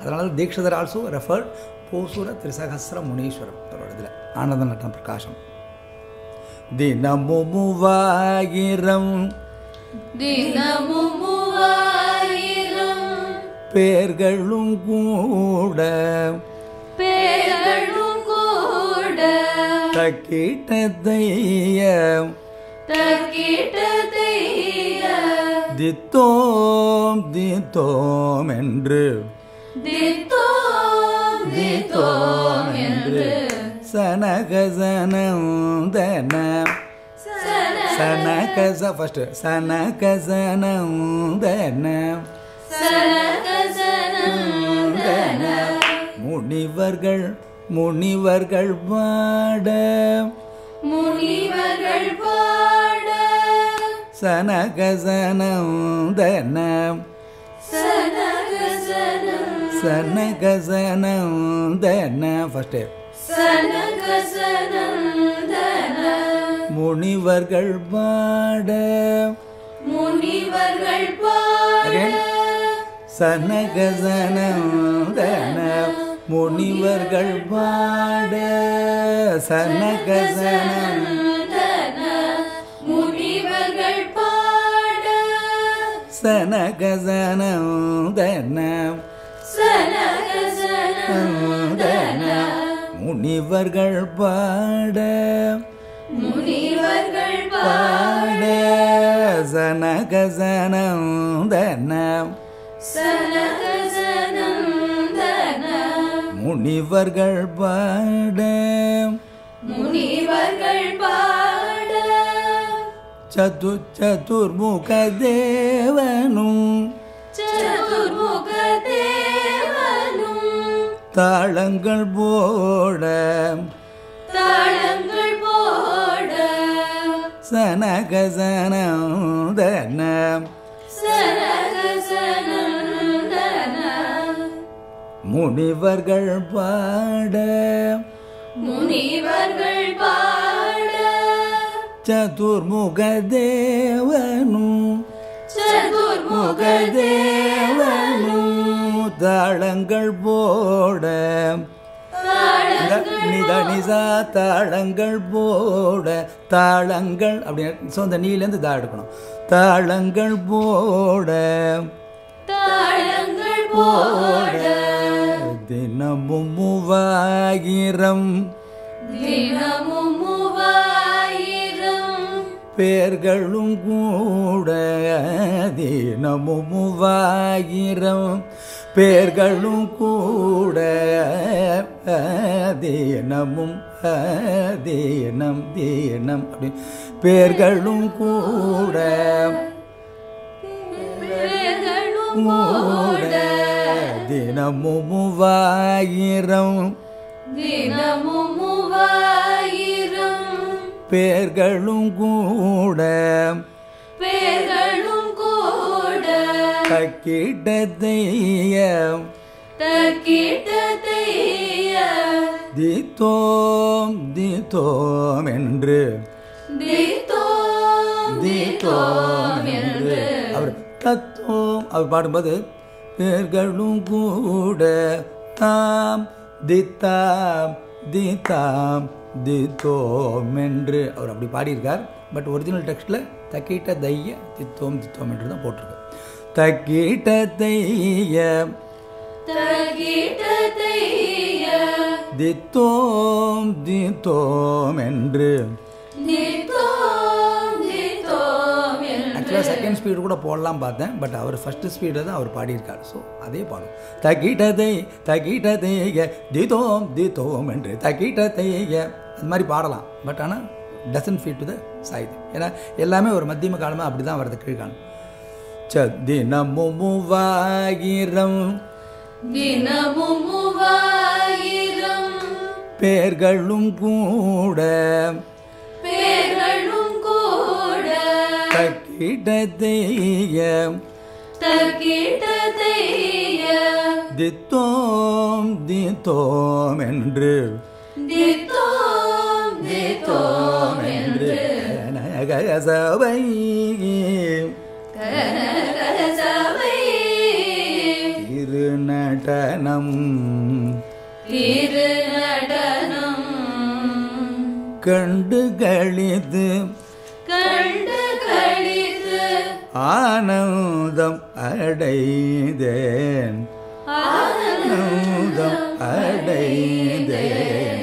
அதனால தீக்ஷதர் ஆல்சோ ரெஃபர்ட் பூசூர திரிசகசிர முனீஸ்வரம் அவரோட இதில் ஆனந்த நட்டம் பிரகாசம். தினமும் மூவாயிரம் தினமும் மூவாயிரம் பேர்களும் கூட பேர்களும் கூட தக்கிட்டதைய தகிட்டதைய தித்தோம் தித்தோம் என்று. தித்தோம் தித்தோம் என்று. சனகசனந்தன சன சனகச ஃபர்ஸ்ட் சனகசனந்தன முனிவர்கள் முனிவர்கள் பாட. முனிவர்கள் பாட. சனகசனந்தன சனகசனந்தன ஃபர்ஸ்ட் முனிவர்கள் பாட. முனிவர்கள் பாட சனகசனந்தன முனிவர்கள் பாட. சனகசனம் சனகசனந்தன சனகசனந்தன சனகசனந்தன முனிவர்கள் பாட. முனிவர்கள் பாட. சனகசனந்தன சனகசனந்தன முனிவர்கள் பாட. முனிவர்கள் பாட. சது சதுர்முக தேவனும் சதுர்முக தேவனும் தாளங்கள் போட தாளங்கள் போட சனகசனந்தன. முனிவர்கள் பாட முனிவர்கள் பாட சதுர்முக முகதேவனும் தாளங்கள் போட நிதனிசா தாளங்கள் போட தாளங்கள் அப்படின்னு ஸோ அந்த நீலேருந்து தா எடுக்கணும். தாளங்கள் போட। தாளங்கள் போட। போட தினமும் மூவாயிரம் தினமும் மூவாயிரம் பேர்களும் கூட தினமும் மூவாயிரம் பேர்களும் கூட தினமும் தினம் தினம். அப்படி பேர்களும் கூட கூட தினமும் மூவாயிரம் தினமும் மூவாயிரம் பேர்களும் கூட பேர்களும் கூட தக்கிட்டதைய தக்கிட்டதைய தீத்தோம் தீத்தோம் என்று. தீத்தோம் தீத்தோம் என்று. அவர் தத்தோம் அவர் பாடும்போது பேர்களும் கூட. தாம் தித்தாம் தித்தாம் தித்தோம் என்று அவர் அப்படி பாடியிருக்கார். பட் ஒரிஜினல் டெக்ஸ்டில் தக்கிட்ட தைய தித்தோம் தித்தோம் என்று தான் போட்டிருக்கு. தக்கிட்ட தைய தித்தோம் தித்தோம் என்று. ஆக்சுவலாக செகண்ட் ஸ்பீடு கூட போடலாம் பார்த்தேன். பட் அவர் ஃபர்ஸ்ட் ஸ்பீடை தான் அவர் பாடியிருக்கார். ஸோ அதே பாடும் தகிட்டதை தகிட்டதைய திதோம் திதோம் என்று. தகிட்டதைய அது மாதிரி பாடலாம். பட் ஆனால் டசன் ஃபீட் டு த சாயுது ஏன்னா எல்லாமே ஒரு மத்தியம காலமாக அப்படி தான் வருது கீழ்காணும். ச தினமும் மூவாயிரம் தினமும் மூவாயிரம் பேர்களும் கூட பேர்களும் கூட தகிட்டதைய தகிட்டதைய தித்தோம் தித்தோம் என்று தீத்தோம் தீத்தோம் என்று கனகசபை கனகசபை திருநடனம். திரு நடனம் கண்டு கழித்து கண்டு கழித்து ஆனந்தம் அடைந்தேன். ஆனந்தம் அடைந்தேன்.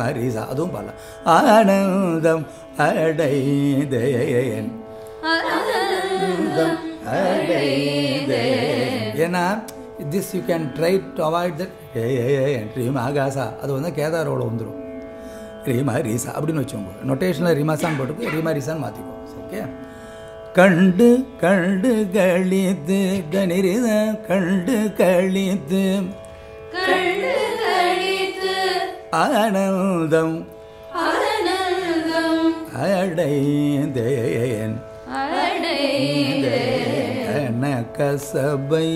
மரிசா அதுவும் பாடலாம் ஆனந்தம் அடைந்தேன். ஏன்னா this you can try to avoid that ரீம் ஆகாசா அது வந்து கேதாரோட வந்துடும் ரீமா ரீசா அப்படின்னு வச்சுக்கோங்க. நொட்டேஷனில் ரீமாசான் போட்டுக்கு ரீமா ரீசான்னு மாற்றிக்கோ ஓகே கண்டு கண்டு கழித்து கணிரித கண்டு கழித்து. கண்டு ஆனந்தம் அடைந்தேன். கனகசபை.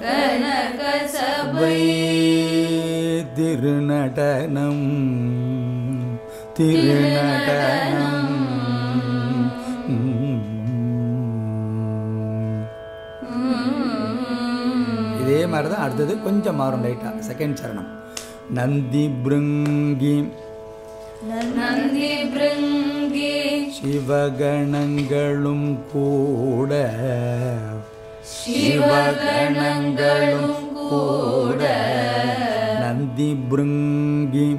கனகசபை. திருநடனம். திருநடனம். இதே மாதிரி தான் அடுத்தது கொஞ்சம் மாறும் லைட்டாக செகண்ட் சரணம். நந்தி பிருங்கி. நந்தி பிருங்கி. சிவகணங்களும் கூட. சிவகணங்களும் கூட. நந்தி பிருங்கி.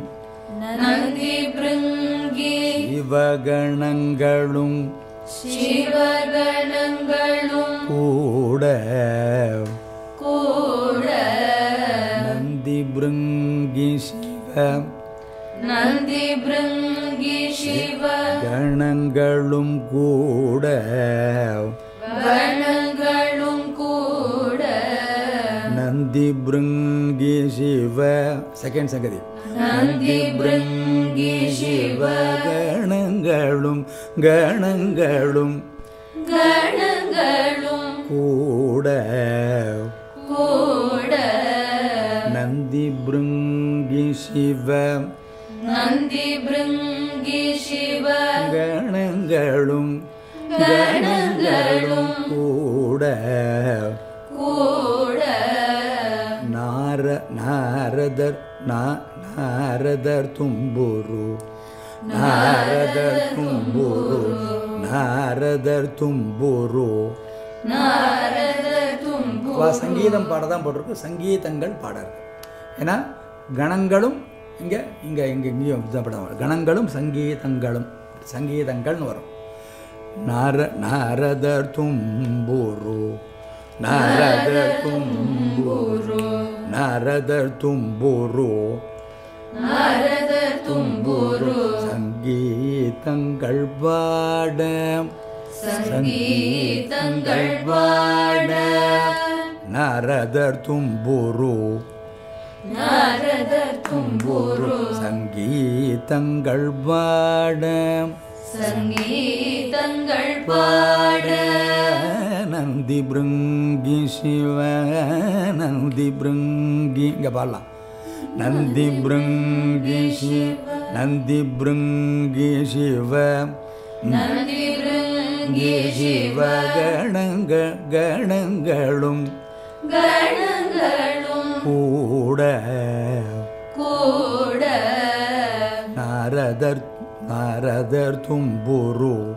நந்தி பிருங்கி. சிவகணங்களும் சிவகணங்களும் கூட. கூட. நந்தி பிருங்கி. சிவ நந்தி பிருங்கி சிவ கணங்களும் கூட கணங்களும் கூட நந்தி பிருங்கி சிவ செகண்ட் சங்கதி. நந்தி பிருங்கி சிவ கணங்களும் கணங்களும் கணங்களும் கூட கூட நந்தி பிருங்கி சிவ கணங்களும் கணங்களும் கூட கூட. நார நாரதர் நாரதர் தும்புரு. நாரதர் தும்புரு. நாரதர் தும்புரு. சங்கீதம் பாட தான் போட்டிருக்கு. சங்கீதங்கள் பாடல். ஏன்னா கணங்களும் இங்கே இங்கே இங்கே இங்கேயும் இதுதான் படம். கணங்களும் சங்கீதங்களும். சங்கீதங்கள்னு வரும். நார நாரதர் தும்புரு. நாரதர் தும்புரு. நாரதர் தும்புரு. நாரத தும்புரு. சங்கீதங்கள் பாட. சங்கீதங்கள் பாட. நாரதர் தும்புரு. தும்புரு. சங்கீதங்கள் பாட. சங்கீதங்கள் பாட. நந்தி பிருங்கி சிவ நந்தி பிருங்கி. இங்க பாடலாம் நந்தி பிருங்கி சிவ நந்தி பிருங்கி சிவ. நந்தி பிருங்கி சிவ. கணங்க கணங்களும் கணங்களும் கூட கூட நாரதர் நாரதர் தும்புரு.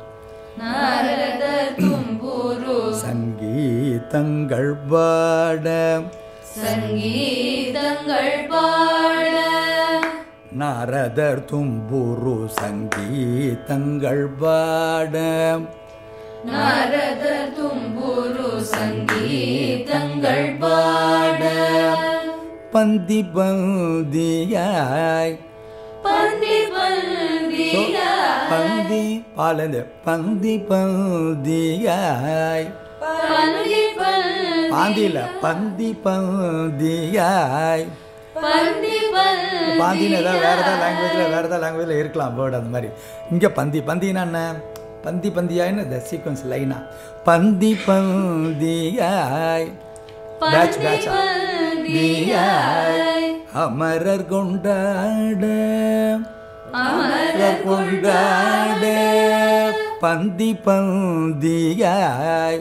நாரதர் தும்புரு. சங்கீதங்கள் பாட. சங்கீதங்கள் பாட. நாரதர் தும்புரு சங்கீதங்கள் பாட. நாரதர் தும்புரு சங்கீதங்கள் பாட. பந்தி பந்தியாய். பந்தி பந்தி பாலேந்து பந்தி பந்தியாய். பந்தி பந்தி பாந்தியில் பந்தி பந்தியாய். பந்தி பந்தி பாந்தின்னு ஏதாவது வேறு ஏதாவது லாங்குவேஜில் வேறு ஏதாவது லாங்குவேஜில் இருக்கலாம் வேர்டு அந்த மாதிரி. இங்கே பந்தி பந்தினா என்ன? பந்தி பந்தியாய்னு இந்த சீக்வன்ஸ் லைனா பந்தி பந்தியாய். அமரர் கொண்டாட. அமரர் கொண்டாட. பந்தி பந்தியாய்.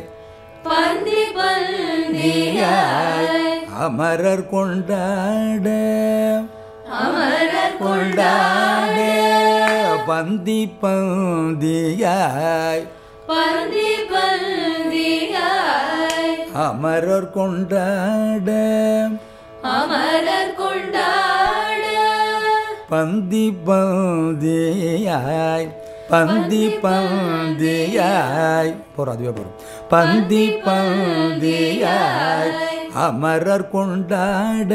பந்தி பந்தியாய். அமரர் கொண்டாட. அமரர் கொண்டாட. பந்தி பந்தியாய். பந்தி பந்தியாய். அமரர் கொண்டாட அமரர் கொண்டாட பந்தி பந்தியாய் பந்தி பந்தியாய் போறோம் அதுவே போறோம் பந்தி பந்தியாய் அமரர் கொண்டாட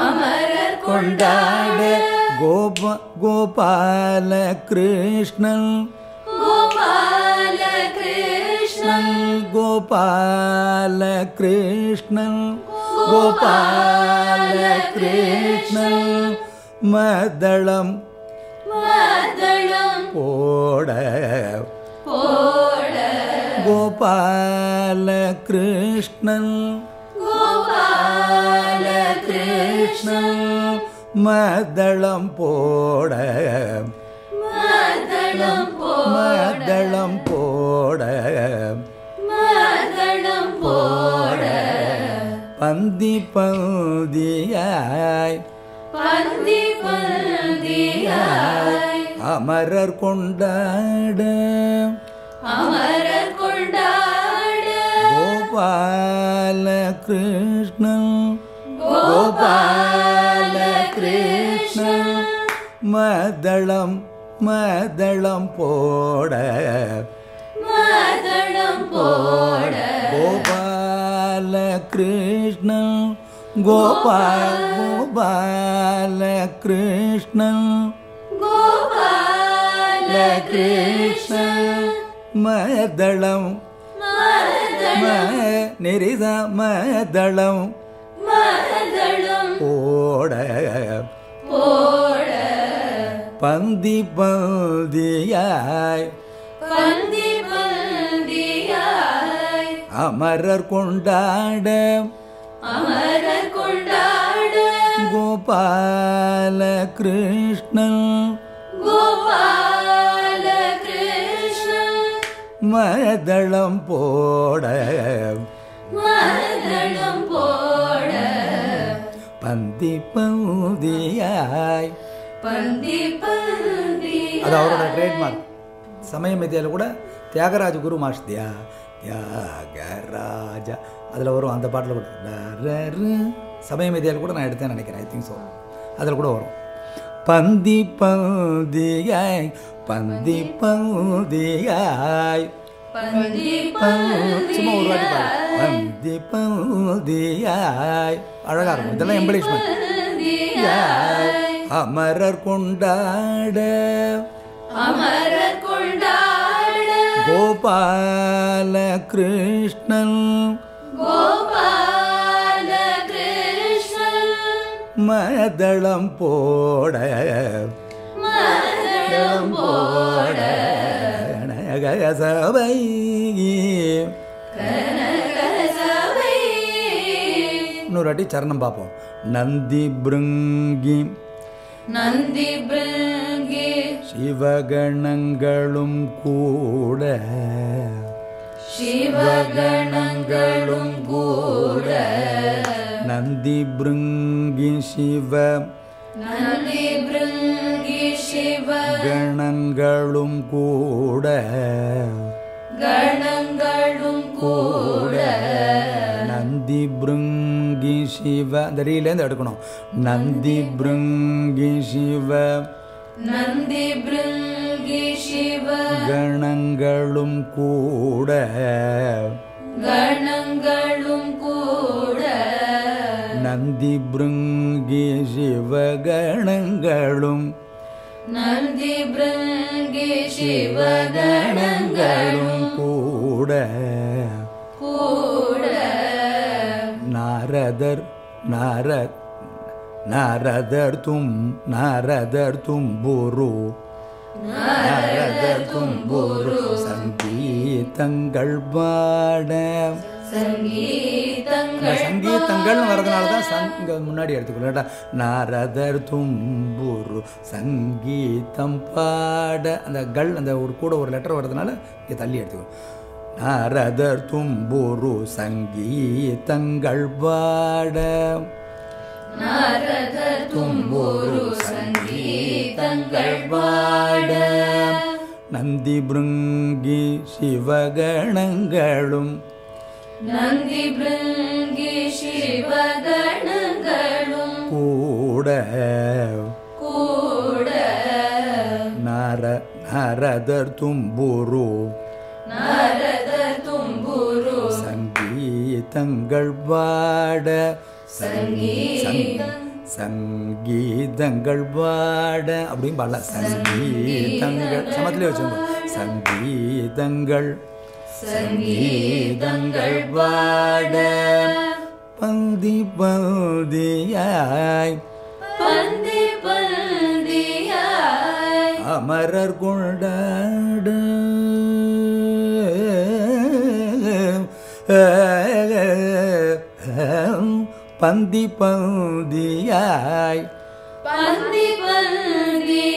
அமரர் கொண்டாட கோப கோபால கிருஷ்ணன் கோபால கிருஷ்ணன் கோபால கிருஷ்ணன் கோபால கிருஷ்ணன் மதளம் மதளம் போட போட மதளம் போட மதளம் போட பந்தி பந்தியாய் பந்தி பந்தியாய் அமரர் கொண்டாட. அமரர் கொண்டாட. கோபால கிருஷ்ணன் கோபால கிருஷ்ணன் மதளம் மதளம் போட. மதளம் போட. கோபால கிருஷ்ணன் கோபால் கோபால கிருஷ்ணன் கோபால கிருஷ்ணன் மதளம். நெரித மதளம் மதளம். போட. போட. பந்தி பந்தியாய். பந்தி பந்தியாய். அமரர் கொண்டாட அமரர் கொண்டாட கோபால கிருஷ்ணன் கோபால கிருஷ்ணன் மதளம் போட. மதளம் போட. பந்தி பந்தியாய். பந்தி பந்தி அது அவரோட ட்ரேட்மார்க் சமய மெத்தியில் கூட தியாகராஜ குரு மாஷ்தியா தியாகராஜா. அதில் வரும் அந்த பாட்டில் கூட டரரு. சமய மெத்தியில் கூட நான் எடுத்தேன் நினைக்கிறேன் ஐ திங்க் ஸோ அதில் கூட வரும். பந்தி பந்தியாய் பந்தி பந்தியாய் பந்தி சும்மா ஒரு வாட்டி பந்தி பந்தியாய் அழகா இருக்கும். இதெல்லாம் எம்பலிஷ்மெண்ட் அமரர் கொண்டாட. அமரர் கொண்டாட. கோபால கிருஷ்ணன் கோபால கிருஷ்ணன் மதளம் போட. மதளம் போட. கனகசபை. இன்னொரு வாட்டி சரணம் பார்ப்போம். நந்தி பிருங்கி. நந்தி சிவகணங்களும் கூட சிவகணங்களும் கூட நந்தி பிருங்கி சிவ நந்தி பிருங்கி சிவ கணங்களும் கூட கணங்களும் கூட நந்தி பிருங்கி சிவ அந்த ரீலேருந்து எடுக்கணும். நந்தி பிருங்கி சிவ. நந்தி பிருங்கி சிவ. கணங்களும் கூட. கணங்களும் கூட. நந்தி பிருங்கி சிவகணங்களும் நந்தி பிருங்கி சிவ கணங்களும் கூட கூட. நாரதர் நார நாரதர் தும் நாரதர் தும்புரு நாரதர் தும்புரு சங்கீதங்கள் பாட. சங்கீதங்கள் இந்த சங்கீதங்கள்னு வரதுனால தான் சங் இங்கே முன்னாடி எடுத்துக்கணும். நாரதர் தும்புரு சங்கீதம் பாட. அந்த கள் அந்த ஒரு கூட ஒரு லெட்டர் வர்றதுனால இங்கே தள்ளி எடுத்துக்கணும். நாரதர் தும்புரு சங்கீதங்கள் பாட. நாரத தும்புரு சங்கீதங்கள் பாட. நந்தி பிருங்கி சிவகணங்களும். நந்தி பிருங்கி சிவகணங்களும். கூட. கூட. நார நாரதர் தும்புரு நாரத தும்புரு சங்கீதங்கள் பாட. சங்கீதங்கள் பாட. அப்படின்னு பாடல. சங்கீதங்கள். சமத்திலே வச்சோம் சங்கீதங்கள் சங்கீதங்கள் பாட. பந்தி பந்தியாய். பந்தி பந்தியாய். அமரர் கொண்டாடு. பந்தி பந்தியாய். பந்தி பந்தியாய்.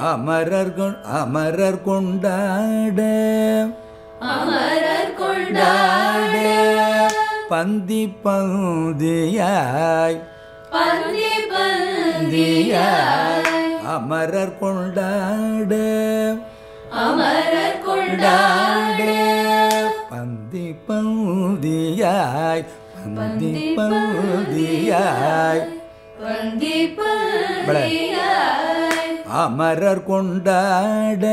அமரர் அமரர் கொண்டாட. அமரர் கொண்டாட. பந்தி பந்தியாய். பந்தி பந்தியாய். அமரர் கொண்டாட. அமரர் கொண்டாட. பந்தி பந்தியாய் பந்தி பந்தியாய் பந்தி அமரர் கொண்டாட.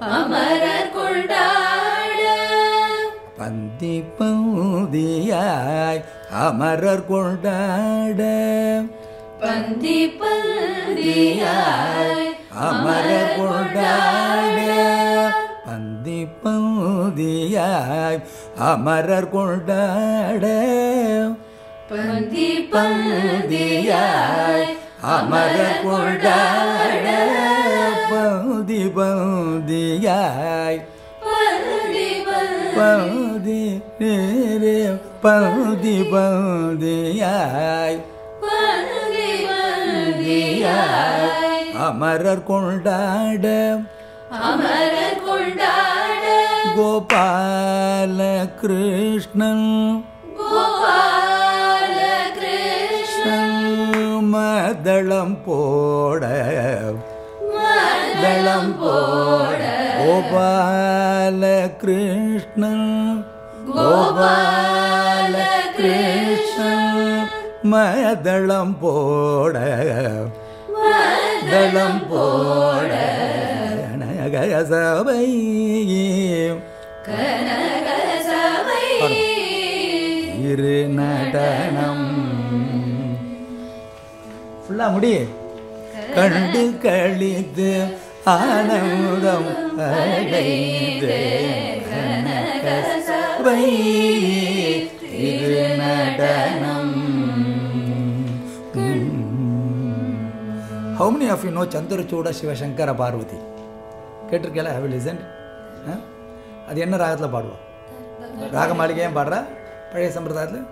அமரர் கொண்டாட. பந்தி பந்தியாய் அமரர் கொண்டாட. பந்தி பந்தியாய் அமரர் கொண்டாட. பந்தி பந்தியாய் அமரர் கொண்டாட. பந்தி பந்தியாய் அமரர் கொண்டாட. பந்தி பந்தியாய் பந்தி பந்தி ரே பந்தி பந்தியாய் பந்தி பந்தியாய் அமரர் கொண்டாட. அமரர் கொண்டாட கோபால கிருஷ்ணன் கோபால கிருஷ்ணன் மதளம் போட. மதளம் போட. கோபால கிருஷ்ணன் கோபால கிருஷ்ணன் மதளம் போட. மதளம் போட. சபை கனகசபை இரு நடனம். ஃபுல்லா முடி. கண்டு கழித்து ஆனந்தம் அடைந்து. கனகசபை இரு நடனம். How many of you know Chandrachuda Shivashankara Parvati கேட்டிருக்கேல have listen அது என்ன ராகத்தில் பாடுவோம் ராக மாளிகையும் பாடுறா பழைய சம்பிரதாயத்தில்?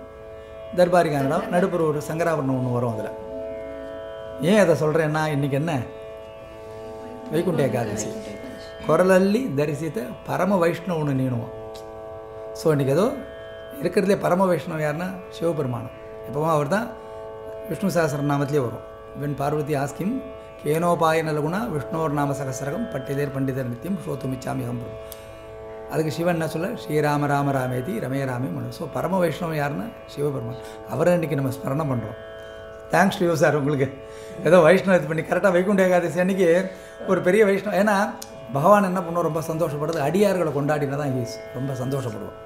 தர்பாரி கானடம் நடுப்புற ஒரு சங்கராபரணம் ஒன்று வரும் அதில். ஏன் அதை சொல்கிறேன்னா இன்றைக்கி என்ன? வைகுண்ட ஏகாதசி. குரலல்லி தரிசித்த பரம வைஷ்ணவனு நீணுவோம் ஸோ இன்றைக்கி ஏதோ இருக்கிறதுலே பரம வைஷ்ணவம் யாருன்னா சிவபெருமானம் எப்பவும் அவர் தான் விஷ்ணு சாஸ்திர நாமத்திலே வரும். வென் பார்வதி ஆஸ்கிம் கேனோபாய நலகுணா விஷ்ணோர் நாம சகசரகம் பட்டிதேர் பண்டிதர் நித்தியம் ஸ்ரோத்துமிச்சாமி ஹம்பரும் அதுக்கு சிவன் என்ன சொல்ல ஸ்ரீராம ராம ராமேதி ரமே ராமே மனு. ஸோ பரம வைஷ்ணவம் யாருன்னா சிவபெருமான். அவரை இன்றைக்கி நம்ம ஸ்மரணம் பண்ணுறோம் தேங்க்ஸ் டு யூ சார் உங்களுக்கு. ஏதோ வைஷ்ணவ இது பண்ணி கரெக்டாக வைகுண்ட ஏகாதசி அன்னைக்கு ஒரு பெரிய வைஷ்ணவம் ஏன்னா பகவான் என்ன பண்ணுவோம் ரொம்ப சந்தோஷப்படுறது அடியார்களை கொண்டாடினா தான் ஈஸ் ரொம்ப சந்தோஷப்படுவோம்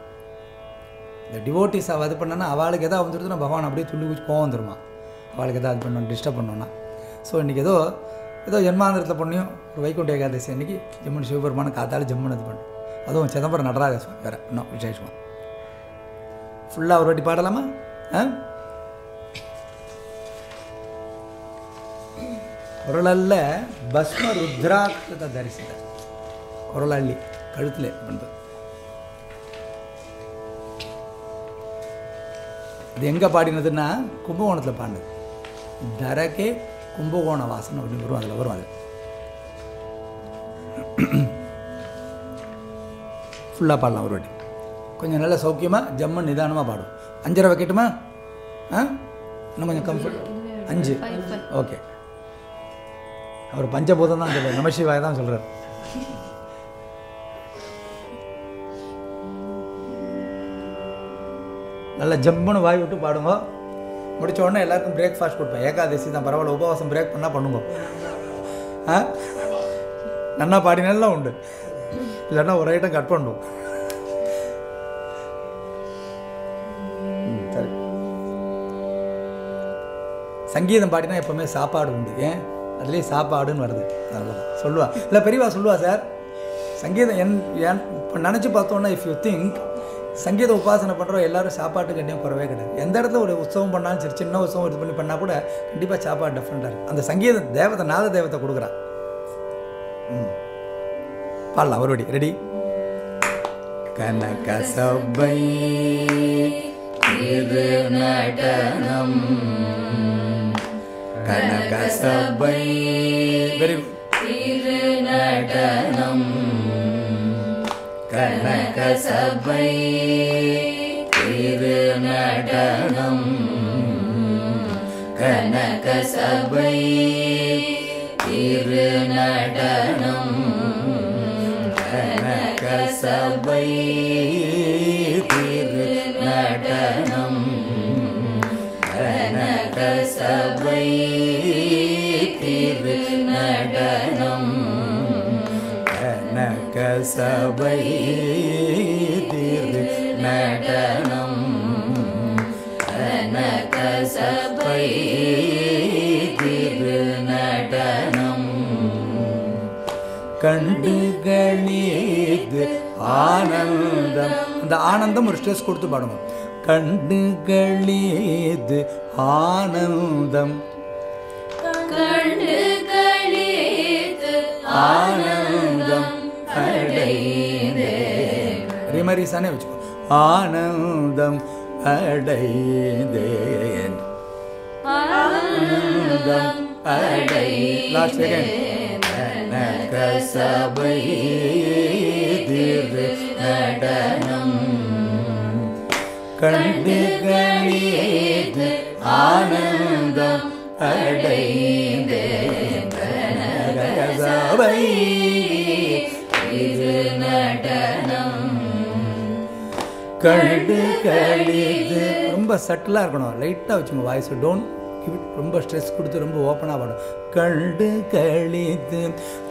இந்த டிவோட்டிஸ் அவள் இது பண்ணனா அவளுக்கு எதாவது வந்துடுதுன்னா பகவான் அப்படியே துள்ளி குச்சி கோவம் வந்துருமா அவளுக்கு எதாவது இது பண்ணணும் டிஸ்டர்ப் பண்ணோன்னா ஸோ இன்றைக்கி ஏதோ ஏதோ ஜென்மாந்திரத்தில் பண்ணியும் ஒரு வைகுண்ட ஏகாதசி அன்னைக்கு ஜம்முன் சிவபெருமான காத்தாலும் ஜம்முன்னு இது பண்ணும் அதுவும் சிதம்பரம் நடராஜ சுவாமி வேறு இன்னும் விசேஷமாக ஃபுல்லாக ஒரு வாட்டி பாடலாமா? ஆ? குரலல்ல பஸ்ம ருத்ராட்சத்தை தரிசித்த குரலள்ளி கழுத்தில் பண்ணுறது இது எங்கே பாடினதுன்னா கும்பகோணத்தில் பாடினது. தரகே கும்பகோண வாசனை அப்படின்னு வரும் அதில் வரும் அது. ஃபுல்லாக பாடலாம் ஒரு வாட்டி. கொஞ்சம் நல்ல சௌக்கியமாக ஜம்மன் நிதானமாக பாடும் அஞ்சரை வைக்கட்டுமா? ஆ? இன்னும் கொஞ்சம் கம்ஃபர்ட் அஞ்சு. ஓகே அவர் பஞ்சபூதம் தான் சொல்கிறார் நமசிவாய தான் சொல்கிறார் நல்லா ஜம்முன்னு வாய் விட்டு பாடுங்க. முடிச்ச உடனே எல்லாருக்கும் பிரேக்ஃபாஸ்ட் கொடுப்பேன். ஏகாதசி தான் பரவாயில்ல உபவாசம் பிரேக் பண்ணால் பண்ணுங்க. ஆ? நன்னா பாடினாலாம் உண்டு. இல்லைன்னா ஒரு ஐட்டம் கட் பண்ணும். சரி. சங்கீதம் பாடினா எப்போவுமே சாப்பாடு உண்டு. ஏன்? அதுலேயே சாப்பாடுன்னு வருது. நல்லதான் சொல்லுவா. இல்லை பெரியவா சொல்லுவா சார் சங்கீதம் என் என் இப்போ நினச்சி பார்த்தோன்னா இஃப் யூ திங்க் சங்கீத உபாசனை பண்ணுறோம் எல்லாரும் சாப்பாட்டுக்கு கண்டிப்பாக குறவே கிடையாது. எந்த இடத்துல ஒரு உற்சவம் பண்ணாலும் சரி சின்ன உற்சவம் இது பண்ணி பண்ணால் கூட கண்டிப்பாக சாப்பாடு டிஃப்ரெண்ட்டாக இருக்குது அந்த சங்கீத தேவத்தை நாத தேவத்தை கொடுக்குறா. ம். பாடலாம் ஒருபடி ரெடி கனக சபை இது நடனம் கனக சபை வெரி திருநடனம். நடனம் சபை திருநடனம் கனக சபை திருநடனம் கனக சபை திரு சபை திரு நடனம். கனக சபை திரு நடனம். கண்டு கண்டுகளீது ஆனந்தம். அந்த ஆனந்தம் ஒரு ஸ்ட்ரெஸ் கொடுத்து பாடுங்க கண்டுகளீது ஆனந்தம். கண்டு கழித்து ஆனந்தம். ரிமரிசானே வச்சுக்கோ. ஆனந்தம் அடைந்தேன். ஆனந்தம் லாஸ்ட் செகண்ட் சபை திரு நடனம். கண்டுகளீது ஆனந்தம் அடைந்தேன். சபை திரு நடனம். கண்டு கழிது ரொம்ப சட்டிலாக இருக்கணும். லைட்டாக வச்சுங்க வாய்ஸ் டோன்ட் ரொம்ப ஸ்ட்ரெஸ் கொடுத்து ரொம்ப ஓப்பனாக பாடும் கண்டு கழித்து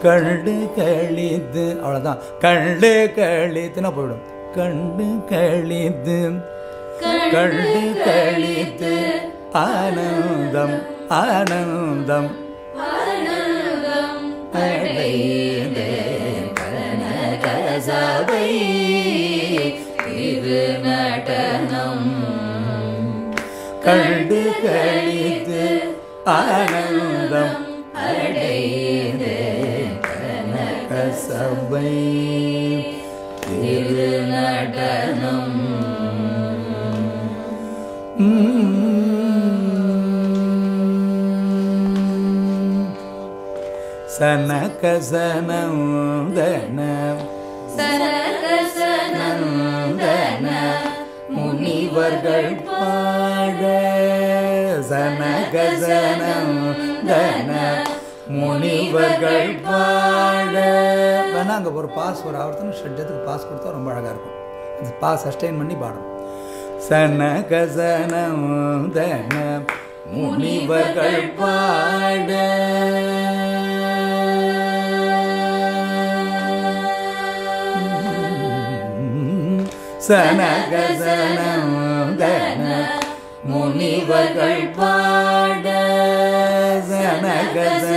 கண்டு கழித்து அவ்வளோதான் கண்டு கழித்துனா போயிடும் கண்டு கழித்து கண்டு கழித்து ஆனந்தம் ஆனந்தம் சபை. திருநடனம் கண்டு கழித்து ஆனந்தம் அடையது கனக சபை திருநடனம் சனகசனம் தன சன சரகசனந்தன முனிவர்கள் பாட. சனகசனந்தன முனிவர்கள் பாட. வேணா அங்கே ஒரு பாஸ் ஒரு ஆவர்த்தனம் ஷட்ஜத்துக்கு பாஸ் கொடுத்தா ரொம்ப அழகாக இருக்கும். அந்த பாஸ் சஸ்டெயின் பண்ணி பாடணும். சனகசனந்தன முனிவர்கள் பாட. சனகசனந்தன முனிவர்கள் பாட சனகசனந்தன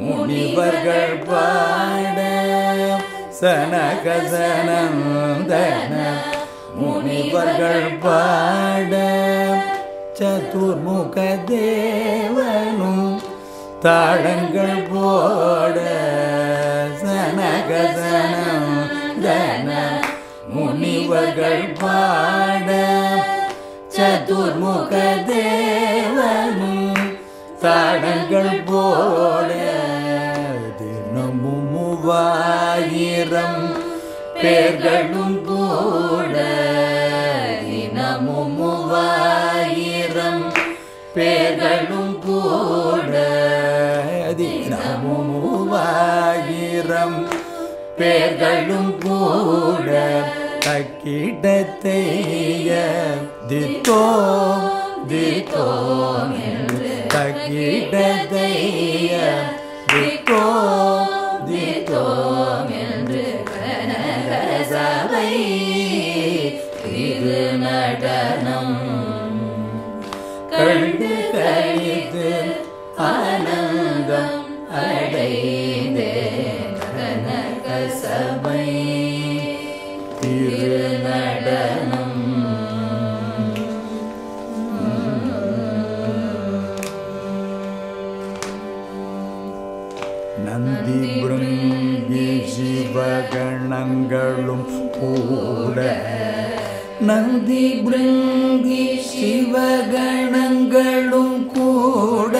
முனிவர்கள் பாட சனகசனந்தன முனிவர்கள் பாட சதுர்முக தேவனும் தாளங்கள் போட சனகசனம் தேவர்கள் பாட சதுர்முக தேவனும் தடங்கள் போல தினமும் மூவாயிரம் பேர்களும் கூட தினமும் மூவாயிரம் பேர்களும் கூட தினமும் மூவாயிரம் பேர்களும் கூட தக்கிடத்தைய தித்தோ தித்தோ தக்கிடத்தைய தித்தோ தித்தோ சிவகணங்களும் கூட. நந்தி பிருங்கி சிவகணங்களும் கூட.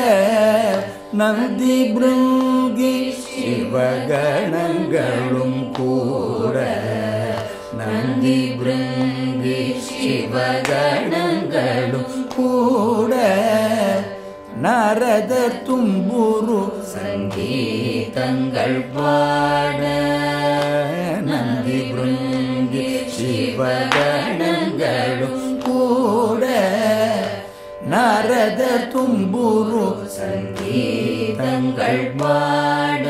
நந்தி பிருங்கி சிவகணங்களும் கூட. நந்தி பிருங்கி சிவகணங்களும் கூட. நரத தும்புரு சங்கீதங்கள் பாட. சிவகணங்களும் கூட நரத தும்புரு சங்கீதங்கள் பாட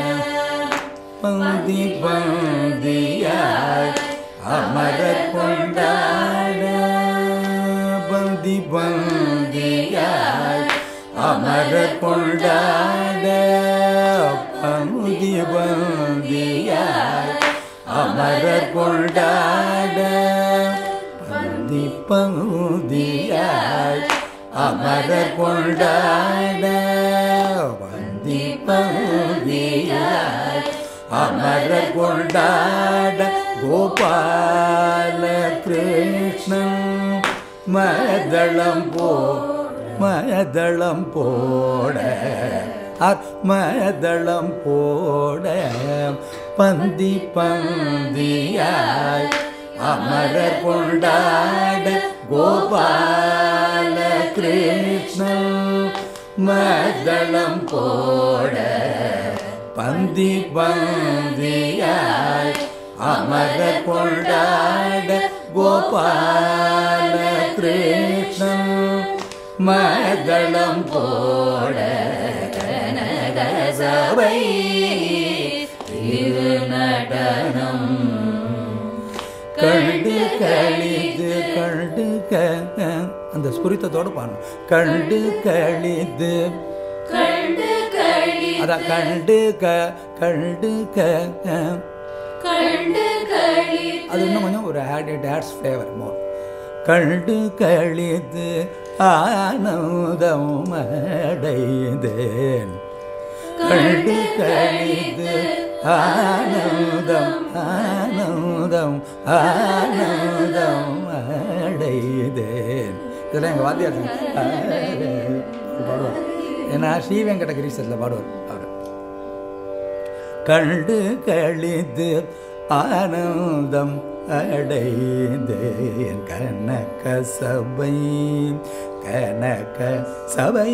பந்தி பந்தியாய் அமர கொண்டாட பந்தி பந்தியாய் அமர கொண்டாட பந்தி பந்தியாய் அமர கொண்டாட பந்தி பந்தியாய் அமர கொண்டாட பந்தி பந்தியாய் அமர கொண்டாட கோபால கிருஷ்ணன் மதளம் போ மதளம் போட. மதளம் போட. பந்தி பந்தியாய் அமரர் கொண்டாட கோபால கிருஷ்ணன். மதளம் போட பந்தி பந்தியாய் அமரர் கொண்டாட கோபால கிருஷ்ணன். மதளம் போட கனகசபை திருநடனம். கண்டு கழிது கண்டு க அந்த ஸ்புரித்தத்தோடு பாடணும். கண்டு கழிது கண்டு அதான் கண்டு க கண்டு க அது இன்னும் கொஞ்சம் ஒரு ஆட் ஆட்ஸ் ஃப்ளேவர் மோர் கண்டு கழித்து ஆனந்தம் அடைந்தேன். கண்டு கழித்து ஆனந்தம் ஆனந்தம் ஆனந்தம் அடையுதேன். இதெல்லாம் எங்கள் வாத்தியார் பாடுவார். ஏன்னா ஸ்ரீ வெங்கட கிரீசத்தில் பாடுவார் அவர். கண்டு கழித்து ஆனந்தம் அடைந்தேன். கனக சபை கனக சபை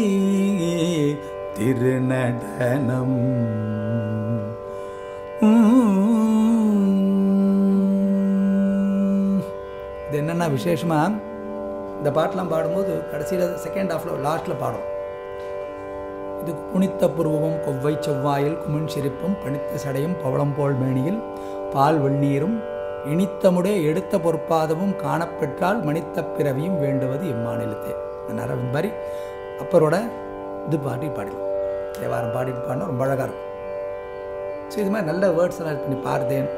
திருநடனம். இது என்னென்னா விசேஷமாக இந்த பாட்டெலாம் பாடும்போது கடைசியில் செகண்ட் ஹாஃபில் லாஸ்ட்டில் பாடும் இது குனித்த புருவமும் கொவ்வை செவ்வாயில் குமிழ் சிரிப்பும் பனித்த சடையும் பவளம் போல் மேனியில் பால் வெந்நீரும் இனித்தமுடைய எடுத்த பொற்பாதமும் காணப்பெற்றால் மனித்த பிறவியும் வேண்டுவது இம்மாநிலத்தே. நரவன் மாதிரி அப்பரோட இது பாட்டி பாடிடும் தேவாரம் பாடிட்டு பாடினா ரொம்ப அழகாக இருக்கும். ஸோ இது மாதிரி நல்ல வேர்ட்ஸ் எல்லாம் இது பண்ணி பார்த்தேன்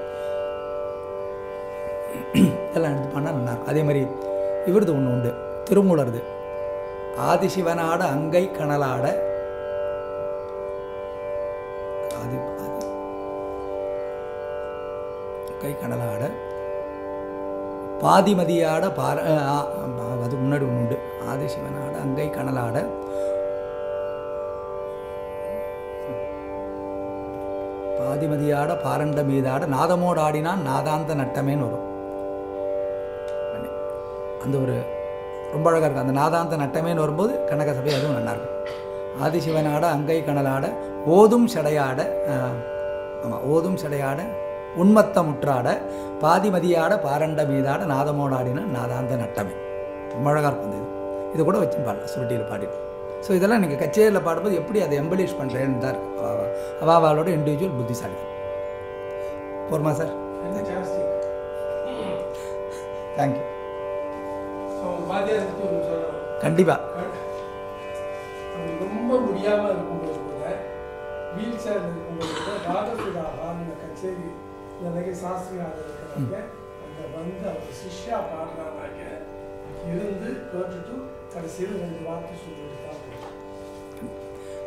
இதெல்லாம் எடுத்து பண்ணால் நல்லாயிருக்கும். அதே மாதிரி இவரது ஒன்று உண்டு. திருமூலருது. ஆதிசிவனாட அங்கை கனலாட ஆதி கை கனலாட. பாதிமதியாட பார அது முன்னாடி ஒன்று உண்டு. ஆதிசிவனாட அங்கை கனலாட பாதிமதியாட பாரண்ட மீதாட நாதமோடு ஆடினான் நாதாந்த நட்டமேன்னு வரும். அந்த ஒரு ரொம்ப அழகாக இருக்கும். அந்த நாதாந்த நட்டமேன்னு வரும்போது கனக சபை அதுவும் நல்லாயிருக்கும் ஆதிசிவனாட அங்கை கனலாட ஓதும் சடையாட ஆமாம் ஓதும் சடையாட உண்மத்த முற்றாட பாதிமதியாட பாரண்ட மீதாட நாதமோடு ஆடினா நாதாந்த நட்டமே. ரொம்ப அழகாக இருக்கும் இது. இது கூட வச்சு பாடலாம் சுருட்டியில் பாடிட்டு. ஸோ இதெல்லாம் நீங்கள் கச்சேரியில் பாடும்போது எப்படி அதை எம்பலிஷ் பண்ணுறேன்னு தான் இருக்கு அவ- அவ அவளோட இண்டிவிஜுவல் புத்திசாலி போருமா சார். தேங்க்யூ. கண்டிப்பாக ரொம்ப முடியாம இருக்கும்போது கூட வீல் சேர்ல இருக்கும்போது கூட ராகசுதா ஹார்ன கச்சேரி எனக்கு சாஸ்திரியாக இருக்கிறாங்க அந்த வந்து அவர் சிஷ்யா பாடுறாங்க இருந்து கேட்டுட்டு கடைசியில் ரெண்டு வார்த்தை போகணும்.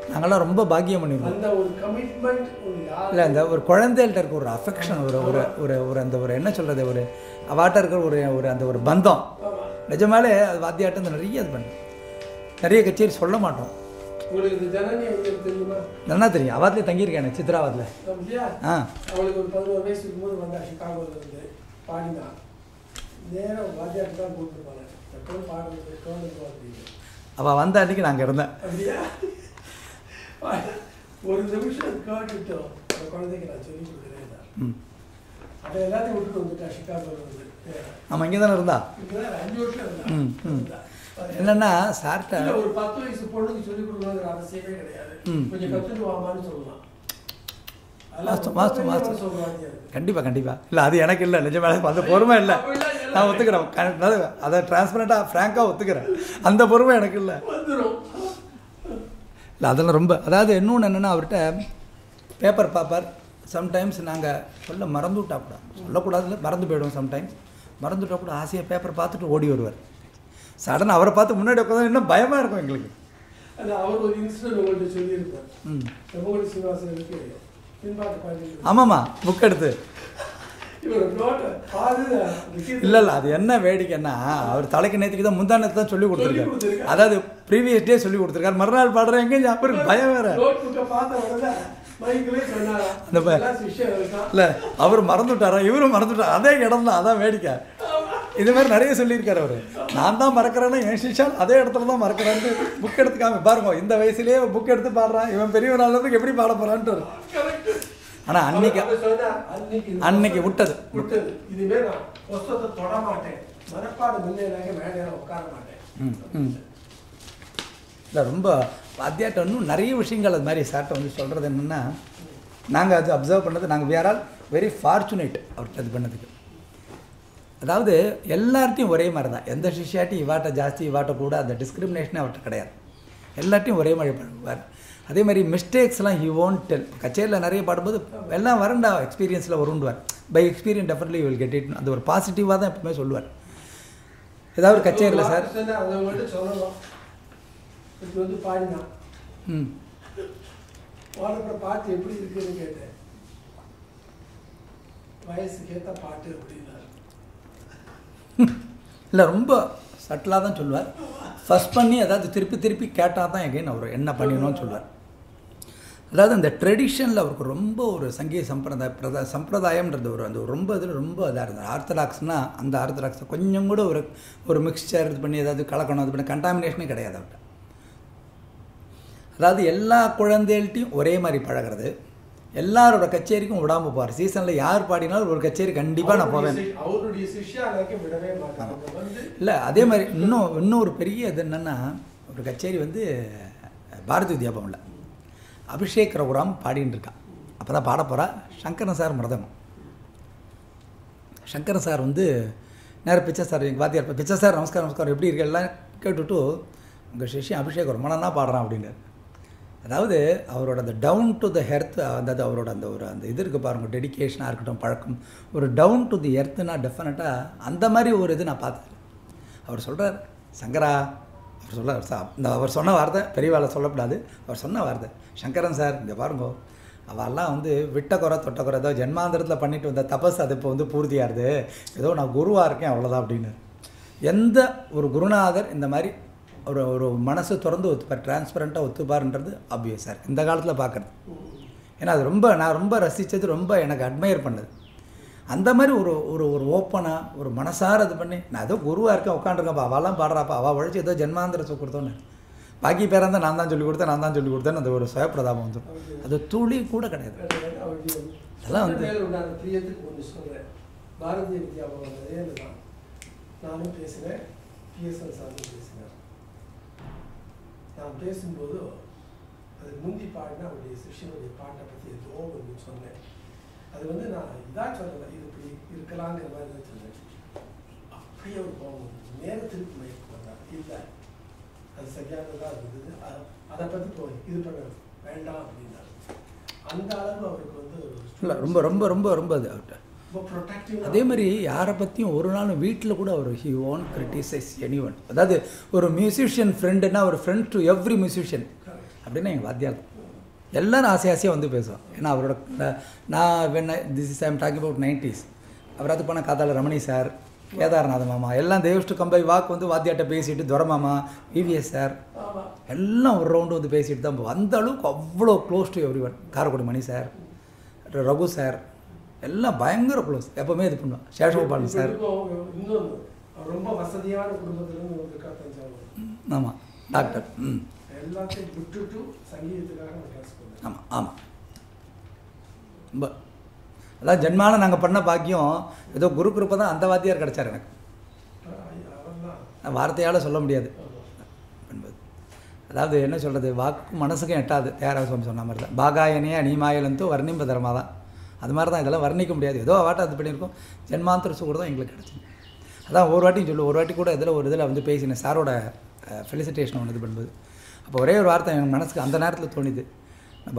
நாங்கள்லாம் ரொம்ப பாக்கியம் யார் இல்லை அந்த ஒரு குழந்தைகள்ட்ட இருக்க ஒரு அஃபெக்ஷன் ஒரு ஒரு ஒரு ஒரு அந்த ஒரு என்ன சொல்கிறது ஒரு அவாட்ட இருக்கிற ஒரு ஒரு அந்த ஒரு பந்தம். நிஜமாலே அது வாத்தியாட்டம் நிறைய இது பண்ணும். நிறைய கச்சேரி சொல்ல மாட்டோம். நல்லா தெரியும். அவாத்திலே தங்கியிருக்கேன் சித்ராவத்தில் அப்படியா? ஆ. அவளுக்கு ஒரு பதினோரு வயசு இருக்கும்போது வந்தா சிகாகோல இருந்து பாடினா. நேரம் வாத்தியாட்டு தான் கூப்பிட்டுருப்பாங்க எப்பவும் பாடுறது கவர்மெண்ட் அப்படின்னு அவள் வந்த அன்றைக்கி நாங்கள் இருந்தேன். ஒரு நிமிஷம் கேட்டுட்டோம் அந்த குழந்தைக்கு நான் சொல்லி கொடுக்குறேன் அதை எல்லாத்தையும் விட்டுட்டு வந்துட்டா சிகாகோல வந்து. ஆமாம் இங்கே தானே இருந்தா அஞ்சு வருஷம் இருந்தா. என்னென்னா சார்ட்ட ஒரு பத்து வயசு பொண்ணுக்கு சொல்லி கொடுக்கணுங்கிற அவசியமே கிடையாது. கொஞ்சம் கத்துட்டு வாமான்னு சொல்லலாம். வாஸ்தவம், வாஸ்தவம். சொல்லுவாங்க கண்டிப்பாக கண்டிப்பாக இல்லை அது எனக்கு இல்லை. நிஜமாலே அந்த பொறுமை இல்லை. நான் ஒத்துக்கிறேன். அதை டிரான்ஸ்பரண்ட்டாக ஃப்ராங்காக ஒத்துக்கிறேன். அந்த பொறுமை எனக்கு இல்லை. இல்லை அதெல்லாம் ரொம்ப அதாவது இன்னொன்று என்னென்னா அவர்கிட்ட பேப்பர் பார்ப்பார். சம்டைம்ஸ் நாங்கள் சொல்ல மறந்து விட்டா கூட சொல்லக்கூடாதுல மறந்து போயிடுவோம் சம்டைம்ஸ் மறந்துவிட்டா கூட ஆசையாக பேப்பர் பார்த்துட்டு ஓடி வருவார். சடன் அவரை பார்த்து முன்னாடி உட்காந்து இன்னும் பயமாக இருக்கும் எங்களுக்கு. அவர் ஒரு இன்சிடென்ட் உங்கள்கிட்ட சொல்லியிருப்பார். ம். ஆமாம்மா புக் எடுத்து. இல்லை இல்லை அது என்ன வேடிக்கைன்னா அவர் தலைக்கு நேற்றுக்கு தான் முந்தானத்து தான் சொல்லி கொடுத்துருக்காரு. அதாவது ப்ரீவியஸ் டே சொல்லி கொடுத்துருக்காரு. மறுநாள் பாடுற எங்கேயும் அப்புறம் பயம் வேற. அந்த இல்லை அவர் மறந்துட்டாரா? இவரும் மறந்துட்டார் அதே இடம் தான் அதான் வேடிக்கை. இது மாதிரி நிறைய சொல்லியிருக்காரு அவர். நான் தான் மறக்கிறேன்னா என் சிஷால் அதே இடத்துல தான் மறக்கிறான்ட்டு புக் எடுத்துக்காம பாருங்க இந்த வயசுலயே புக் எடுத்து பாடுறான். இவன் பெரிய நாளுக்கு எப்படி பாட கரெக்ட் ஆனால் அன்னைக்கு அன்னைக்கு விட்டது. விட்டது. இனிமே நான் புஸ்தகத்தை தொட மாட்டேன். மனப்பாடம் இல்லைனாக்க மேலே உட்கார மாட்டேன். இல்லை ரொம்ப வாத்தியாட்ட இன்னும் நிறைய விஷயங்கள் அது மாதிரி சார்ட்ட வந்து சொல்கிறது என்னென்னா நாங்கள் அது அப்சர்வ் பண்ணது நாங்கள் வேற ஆல் வெரி ஃபார்ச்சுனேட் அவர்கிட்ட இது பண்ணதுக்கு. அதாவது எல்லார்ட்டையும் ஒரே மாதிரி தான் எந்த சிஷ்யாட்டையும் இவாட்ட ஜாஸ்தி இவாட்ட கூட அந்த டிஸ்கிரிமினேஷனே அவர்கிட்ட கிடையாது. எல்லார்ட்டையும் ஒரே மாதிரி பண்ணுவார். அதே மாதிரி மிஸ்டேக்ஸ்லாம் ஹி ஓன்ட் டெல் கச்சேரியில் நிறைய பாடும்போது எல்லாம் வரண்டா எக்ஸ்பீரியன்ஸில் வருண்டுவார் by experience definitely will get it அது ஒரு பாசிட்டிவாக தான் எப்பவுமே சொல்லுவார். ஏதாவது ஒரு கச்சேரியில் சார். ம். பாடுற பாட்டு எப்படி இருக்குன்னு கேட்டேன். வயசுக்கு ஏற்ற பாட்டு அப்படின்னாரு. இல்லை ரொம்ப சட்டிலாக தான் சொல்லுவார். ஃபஸ்ட் பண்ணி அதாவது திருப்பி திருப்பி கேட்டால் தான் எகைன் அவர் என்ன பண்ணிடணும்னு சொல்லுவார். அதாவது அந்த ட்ரெடிஷனில் அவருக்கு ரொம்ப ஒரு சங்கீத சம்பிரதாய பிரதா சம்பிரதாயம்ன்றது ஒரு அந்த ரொம்ப இதில் ரொம்ப இதாக இருந்தது. ஆர்த்தடாக்ஸ்னால் அந்த ஆர்த்தடாக்ஸ் கொஞ்சம் கூட ஒரு ஒரு மிக்சர் இது பண்ணி ஏதாவது கலக்கணும் இது பண்ணி கண்டாமினேஷனே கிடையாது அவர்கிட்ட. அதாவது எல்லா குழந்தைகள்ட்டையும் ஒரே மாதிரி பழகிறது. எல்லாரோட கச்சேரிக்கும் விடாமல் போவார் சீசனில் யார் பாடினாலும் ஒரு கச்சேரி கண்டிப்பாக நான் போவேன். இல்லை அதே மாதிரி இன்னும் இன்னும் ஒரு பெரிய இது என்னென்னா ஒரு கச்சேரி வந்து பாரதி வித்யாபவனில் அபிஷேக் ரகுராம் பாடின்னு இருக்கான் அப்போ தான் பாட போகிறா சங்கரன் சார் மிருதங்கம் சங்கரன் சார் வந்து நேரம் பிச்சை சார் எங்கள் வாத்தியார் பிச்சை சார் நமஸ்காரம் நமஸ்காரம் எப்படி இருக்கு? எல்லாம் கேட்டுவிட்டு உங்கள் சிஷ்யன் அபிஷேக் ரொம்ப நல்லா பாடுறான் அப்படின்னாரு. அதாவது அவரோட அந்த டவுன் டு த ஹெர்த் அதாவது அவரோட அந்த ஒரு அந்த இது இருக்குது பாருங்க டெடிகேஷனாக இருக்கட்டும் பழக்கம். ஒரு டவுன் டு தி எர்த்துனா டெஃபினட்டாக அந்த மாதிரி ஒரு இது நான் பார்த்தேன். அவர் சொல்கிறார் சங்கரா அவர் சொல்ல இந்த அவர் சொன்ன வார்த்தை பெரியவாளை சொல்லக்கூடாது. அவர் சொன்ன வார்த்தை. சங்கரன் சார் இங்கே பாருங்கோ. அவெல்லாம் வந்து விட்ட குறை தொட்ட குறை ஏதோ ஜென்மாந்திரத்தில் பண்ணிட்டு வந்த தபஸ் அது இப்போ வந்து பூர்த்தியாகுது. ஏதோ நான் குருவாக இருக்கேன் அவ்வளோதான் அப்படின்னு. எந்த ஒரு குருநாதர் இந்த மாதிரி ஒரு ஒரு மனசு திறந்து ஒத்துப்பார் டிரான்ஸ்பரண்ட்டாக ஒத்துப்பாருன்றது ஆப்வியஸாக சார். இந்த காலத்தில் பார்க்குறது ஏன்னா அது ரொம்ப நான் ரொம்ப ரசித்தது ரொம்ப எனக்கு அட்மையர் பண்ணது. அந்த மாதிரி ஒரு ஒரு ஒரு ஓப்பனாக ஒரு மனசார இது பண்ணி நான் ஏதோ குருவாக இருக்கேன் உட்காந்துருக்கப்பா அவெல்லாம் பாடுறாப்பா அவள் உழைச்சி ஏதோ ஜென்மாந்திர சொல்லி கொடுத்தோன்னு. பாக்கி பேராக இருந்தால் நான் தான் சொல்லி கொடுத்தேன் நான் தான் சொல்லி கொடுத்தேன்னு அந்த ஒரு சுயப்பிரதாபம் வந்துடும். அது துளி கூட கிடையாது. அதெல்லாம் வந்து- பாரதிய வித்யாபவன் நானும் பேசுகிறேன் பிஎஸ்எல் சாரும் பேசுகிறேன் நான் பேசும்போது அது முந்தி பாடினா அவருடைய சிஷியனுடைய பாட்டை பற்றி ஏதோ ஒன்று சொன்னேன் அது வந்து நான் இதாக சொல்லலை இது இப்படி இருக்கலாங்கிற மாதிரி தான் சொன்னேன். அப்படியே ஒரு கோபம் வந்தது. நேரத்திற்கு மயக்கம் வந்தார் இல்லை அது சரியானதாக இருந்தது. அதை பற்றி போய் இது பண்ண வேண்டாம் அப்படின்னாரு. அந்த அளவு அவருக்கு வந்து இல்லை ரொம்ப ரொம்ப ரொம்ப ரொம்ப இது அவர்கிட்ட. அதே மாதிரி யாரை பற்றியும் ஒரு நாள் வீட்டில் கூட அவர் he won't criticize any one அதாவது ஒரு மியூசிஷியன் ஃப்ரெண்டுன்னா ஒரு ஃப்ரெண்ட் டு எவ்ரி மியூசிஷியன் அப்படின்னா எங்கள் வாத்தியார் தான். எல்லாரும் ஆசை ஆசையாக வந்து பேசுவோம் ஏன்னா அவரோட நான் வெண்ண this is I'm talking about nineties அவர் அது பண்ண காத்தால ரமணி சார் கேதாரநாத மாமா எல்லாம் தேவஸ்டு கம்பை வாக்கு வந்து வாத்தியாட்ட பேசிட்டு துரை மாமா விவிஎஸ் சார் ஆமாம் எல்லாம் ஒரு ரவுண்டு வந்து பேசிட்டு தான் போவோம் அந்த அளவுக்கு அவ்வளோ close to every one Karaikudi Mani sir Raghu sir எல்லாம் பயங்கர க்ளோஸ் எப்போவுமே இது பண்ணுவோம் சேஷகோபாலன் சார். ரொம்ப வசதியான குடும்பத்துலேருந்து ஆமாம் டாக்டர் ம். எல்லாத்தையும் விட்டுட்டு சங்கீதத்துக்காக ஆமாம் ஆமாம் ரொம்ப அதான் ஜென்மாவில் நாங்கள் பண்ண பாக்கியம் ஏதோ குரு கிருப்பை தான் அந்த வாத்தியார் கிடச்சார் எனக்கு. வார்த்தையால் சொல்ல முடியாது. என்பது அதாவது என்ன சொல்கிறது வாக்கு மனசுக்கும் எட்டாது. தேராக சுவாமி சொன்ன மாதிரி தான் பாகாயனியா நீமாயலந்தோ வர்ணிம்ப தரமாக தான் அது மாதிரி தான் இதெல்லாம் வர்ணிக்க முடியாது. ஏதோ வாட்டை அது பண்ணியிருக்கோம். ஜென்மாந்திர சுகர் தான் எங்களுக்கு கிடச்சிது. அதான் ஒரு வாட்டியும் சொல்லு ஒரு வாட்டி கூட இதில் ஒரு இதில் வந்து பேசினேன் சாரோட ஃபெலிசிட்டேஷன் ஒன்று இது பண்ணும்போது. அப்போ ஒரே ஒரு வார்த்தை எங்கள் மனசுக்கு அந்த நேரத்தில் தோணுது.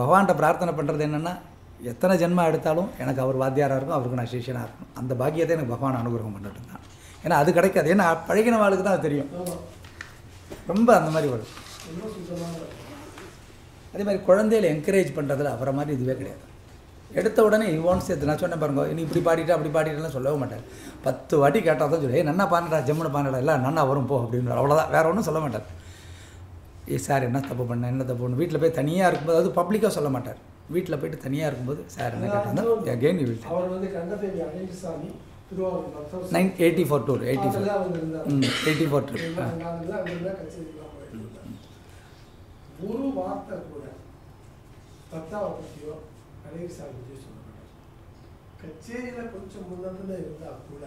பகவான்கிட்ட பிரார்த்தனை பண்ணுறது என்னென்னா எத்தனை ஜென்மா எடுத்தாலும் எனக்கு அவர் வாத்தியாராக இருக்கும் அவருக்கு நான் சிஷியனாக இருக்கணும். அந்த பாக்கியத்தை எனக்கு பகவான் அனுகிரகம் பண்ணிட்டு தான். ஏன்னா அது கிடைக்காது. ஏன்னா பழகின வாழ்க்கை தான் அது தெரியும். ரொம்ப அந்த மாதிரி வரும் அதே மாதிரி குழந்தையில என்கரேஜ் பண்ணுறதுல அவரை மாதிரி இதுவே கிடையாது. எடுத்த உடனே இவான் சேர்த்து நான் சொன்னேன் பாருங்க நீ இப்படி பாடிட்டு அப்படி பாடிட்டுலாம் சொல்லவே மாட்டார் பத்து வாட்டி கேட்டால் தான் சொல்லி ஏய் நன்னா பாடுடா ஜம்முன்னு பாடுடா இல்லை நன்னா வரும் போ அப்படின்னு அவ்வளோதான் வேற ஒன்றும் சொல்ல மாட்டார். ஏ சார் என்ன தப்பு பண்ணேன் என்ன தப்பு பண்ணு? வீட்டில் போய் தனியாக இருக்கும்போது அது பப்ளிக்காக சொல்ல மாட்டார். வீட்டில் போயிட்டு தனியாக இருக்கும்போது சார் என்ன கேட்டால் அகெயின் யூ வில் அவர் வந்து nine eighty four tour eighty four hmm eighty four tour. ஒரு வார்த்தை கூட பத்தாவை பற்றியோ அழகிசாமி கச்சேரியில கொஞ்சம் முன்னத்துல இருந்தா கூட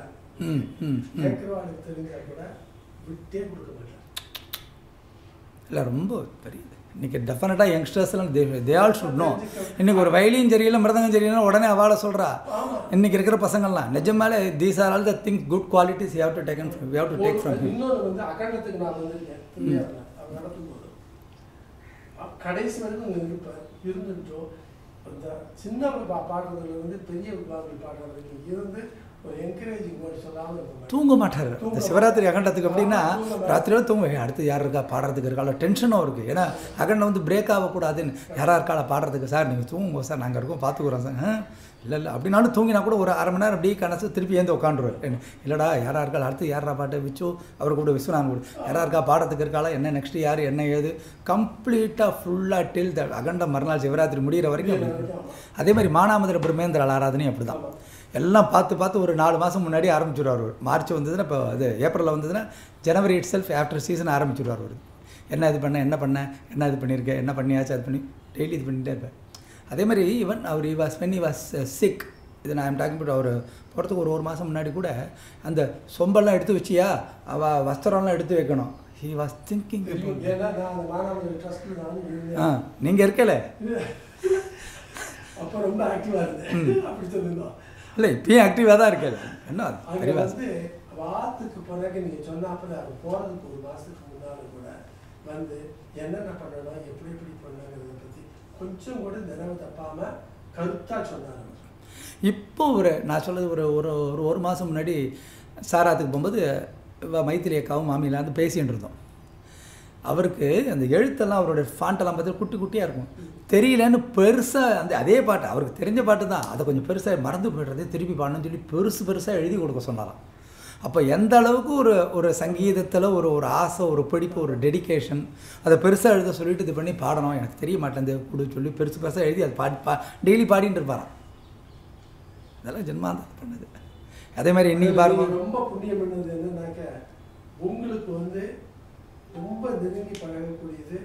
கேட்கிறவாளுக்கு தெரிஞ்சா கூட விட்டே கொடுக்க மாட்டார். இல்லை ரொம்ப பெரிய இன்றைக்கி டெஃபினட்டாக யங்ஸ்டர்ஸ்லாம் they they all should know இன்னைக்கு ஒரு வயலின் சரியில்லை மிருதங்கம் சரியில்லை உடனே அவளை சொல்கிறா இன்றைக்கி இருக்கிற பசங்கள்லாம் நிஜமாலே these are all the think good qualities you have to taken from you have to take from him கடைசி வரைக்கும் இருப்பேன் இருந்துட்டோம் அந்த சின்ன பாடுறதுல இருந்து பெரிய பாடுறது இருந்து தூங்க மாட்டார். இந்த சிவராத்திரி அகண்டத்துக்கு மாட்டாரு. ராத்திரியோட தூங்க ஏய், அடுத்து யார் இருக்கா? பாடுறதுக்கு இருக்காளோ டென்ஷனும் இருக்குது ஏன்னா அகண்டம் வந்து பிரேக் ஆகக்கூடாதுன்னு. யாரா இருக்காளா? பாடுறதுக்கு. சார் நீங்கள் தூங்குங்க சார். நாங்கள் இருக்கோம். பார்த்துக்குறோம் சார். இல்லை இல்லை. அப்படின்னாலும் தூங்கினா கூட ஒரு அரை மணி நேரம் அப்படியே கணச்சு திருப்பி ஏந்து உட்காந்துருவார் இல்லைடா யாரா இருக்கா அடுத்து யாரா பாட்டு? விச்சு அவர் கூட விஸ்வநாதன் கூட. யாரா இருக்கா? பாடுறதுக்கு இருக்காளா? என்ன நெக்ஸ்ட் யார்? என்ன ஏது? கம்ப்ளீட்டாக ஃபுல்லாக டில் த அகண்டம் மறுநாள் சிவராத்திரி முடிகிற வரைக்கும். அதே மாதிரி மானாமதுர பிரம்மேந்திர ஆராதனையும் அப்படி தான் எல்லாம் பார்த்து பார்த்து ஒரு நாலு மாதம் முன்னாடி ஆரம்பிச்சிடுவார் அவர். மார்ச் வந்ததுன்னா இப்போ இது ஏப்ரலில் வந்ததுன்னா ஜனவரி இட் செல்ஃப் ஆஃப்டர் சீசன் ஆரம்பிச்சிடுவார் அவர். என்ன இது பண்ண என்ன பண்ண என்ன இது பண்ணியிருக்கேன் என்ன பண்ணியாச்சு அது பண்ணி டெய்லி இது பண்ணிகிட்டே இருப்பேன் அதே மாதிரி even our he was when he was sick இது நான் டாக்கிங் பட் அவர் போகிறதுக்கு ஒரு ஒரு மாதம் முன்னாடி கூட அந்த சொம்பெல்லாம் எடுத்து வச்சியா? அவள் வஸ்திரம்லாம் எடுத்து வைக்கணும். ஹி வாஸ் திங்கிங் ஆ நீங்கள் இருக்கல? அப்போ ரொம்ப ஆக்டிவாக இருந்தேன். அப்படி சொல்லியிருந்தோம் இல்லை இப்பயும் ஆக்டிவாக தான் இருக்காது என்ன? வந்து வாரத்துக்கு பிறகு நீங்கள் சொன்னாப்பல அது போகிறதுக்கு ஒரு மாதத்துக்கு கூட வந்து என்னென்ன பண்ணணும் எப்படி எப்படி பண்ணணுங்கிறத பற்றி கொஞ்சம் கூட நினைவு தப்பாமல் கருத்தாக அவர். இப்போ ஒரு நான் சொல்றது ஒரு ஒரு ஒரு ஒரு மாதம் முன்னாடி சாராத்துக்கு போகும்போது மைத்திரி அக்காவும் மாமியெல்லாம் வந்து பேசிகிட்டு இருந்தோம். அவருக்கு அந்த எழுத்தெல்லாம் அவருடைய ஃபாண்டெல்லாம் பார்த்து குட்டி குட்டியாக இருக்கும். தெரியலன்னு பெருசாக அந்த அதே பாட்டு அவருக்கு தெரிஞ்ச பாட்டு தான். அதை கொஞ்சம் பெருசாக மறந்து போய்டுறது திருப்பி பாடணும்னு சொல்லி பெருசு பெருசாக எழுதி கொடுக்க சொன்னாராம். அப்போ எந்த அளவுக்கு ஒரு ஒரு சங்கீதத்தில் ஒரு ஒரு ஆசை ஒரு பிடிப்பு ஒரு டெடிகேஷன் அதை பெருசாக எழுத சொல்லிட்டு இது பண்ணி பாடணும் எனக்கு தெரிய மாட்டேங்குது கொடு சொல்லி பெருசு பெருசாக எழுதி அது பாடி பா டெய்லி பாடிட்டு இருப்பாராம். இதெல்லாம் ஜென்மாந்தம் பண்ணது. அதே மாதிரி இன்னைக்கு பாருங்க. ரொம்ப புண்ணியம் பண்ணது என்னன்னாக்க உங்களுக்கு வந்து ரொம்ப நெருங்கி பழகக்கூடியது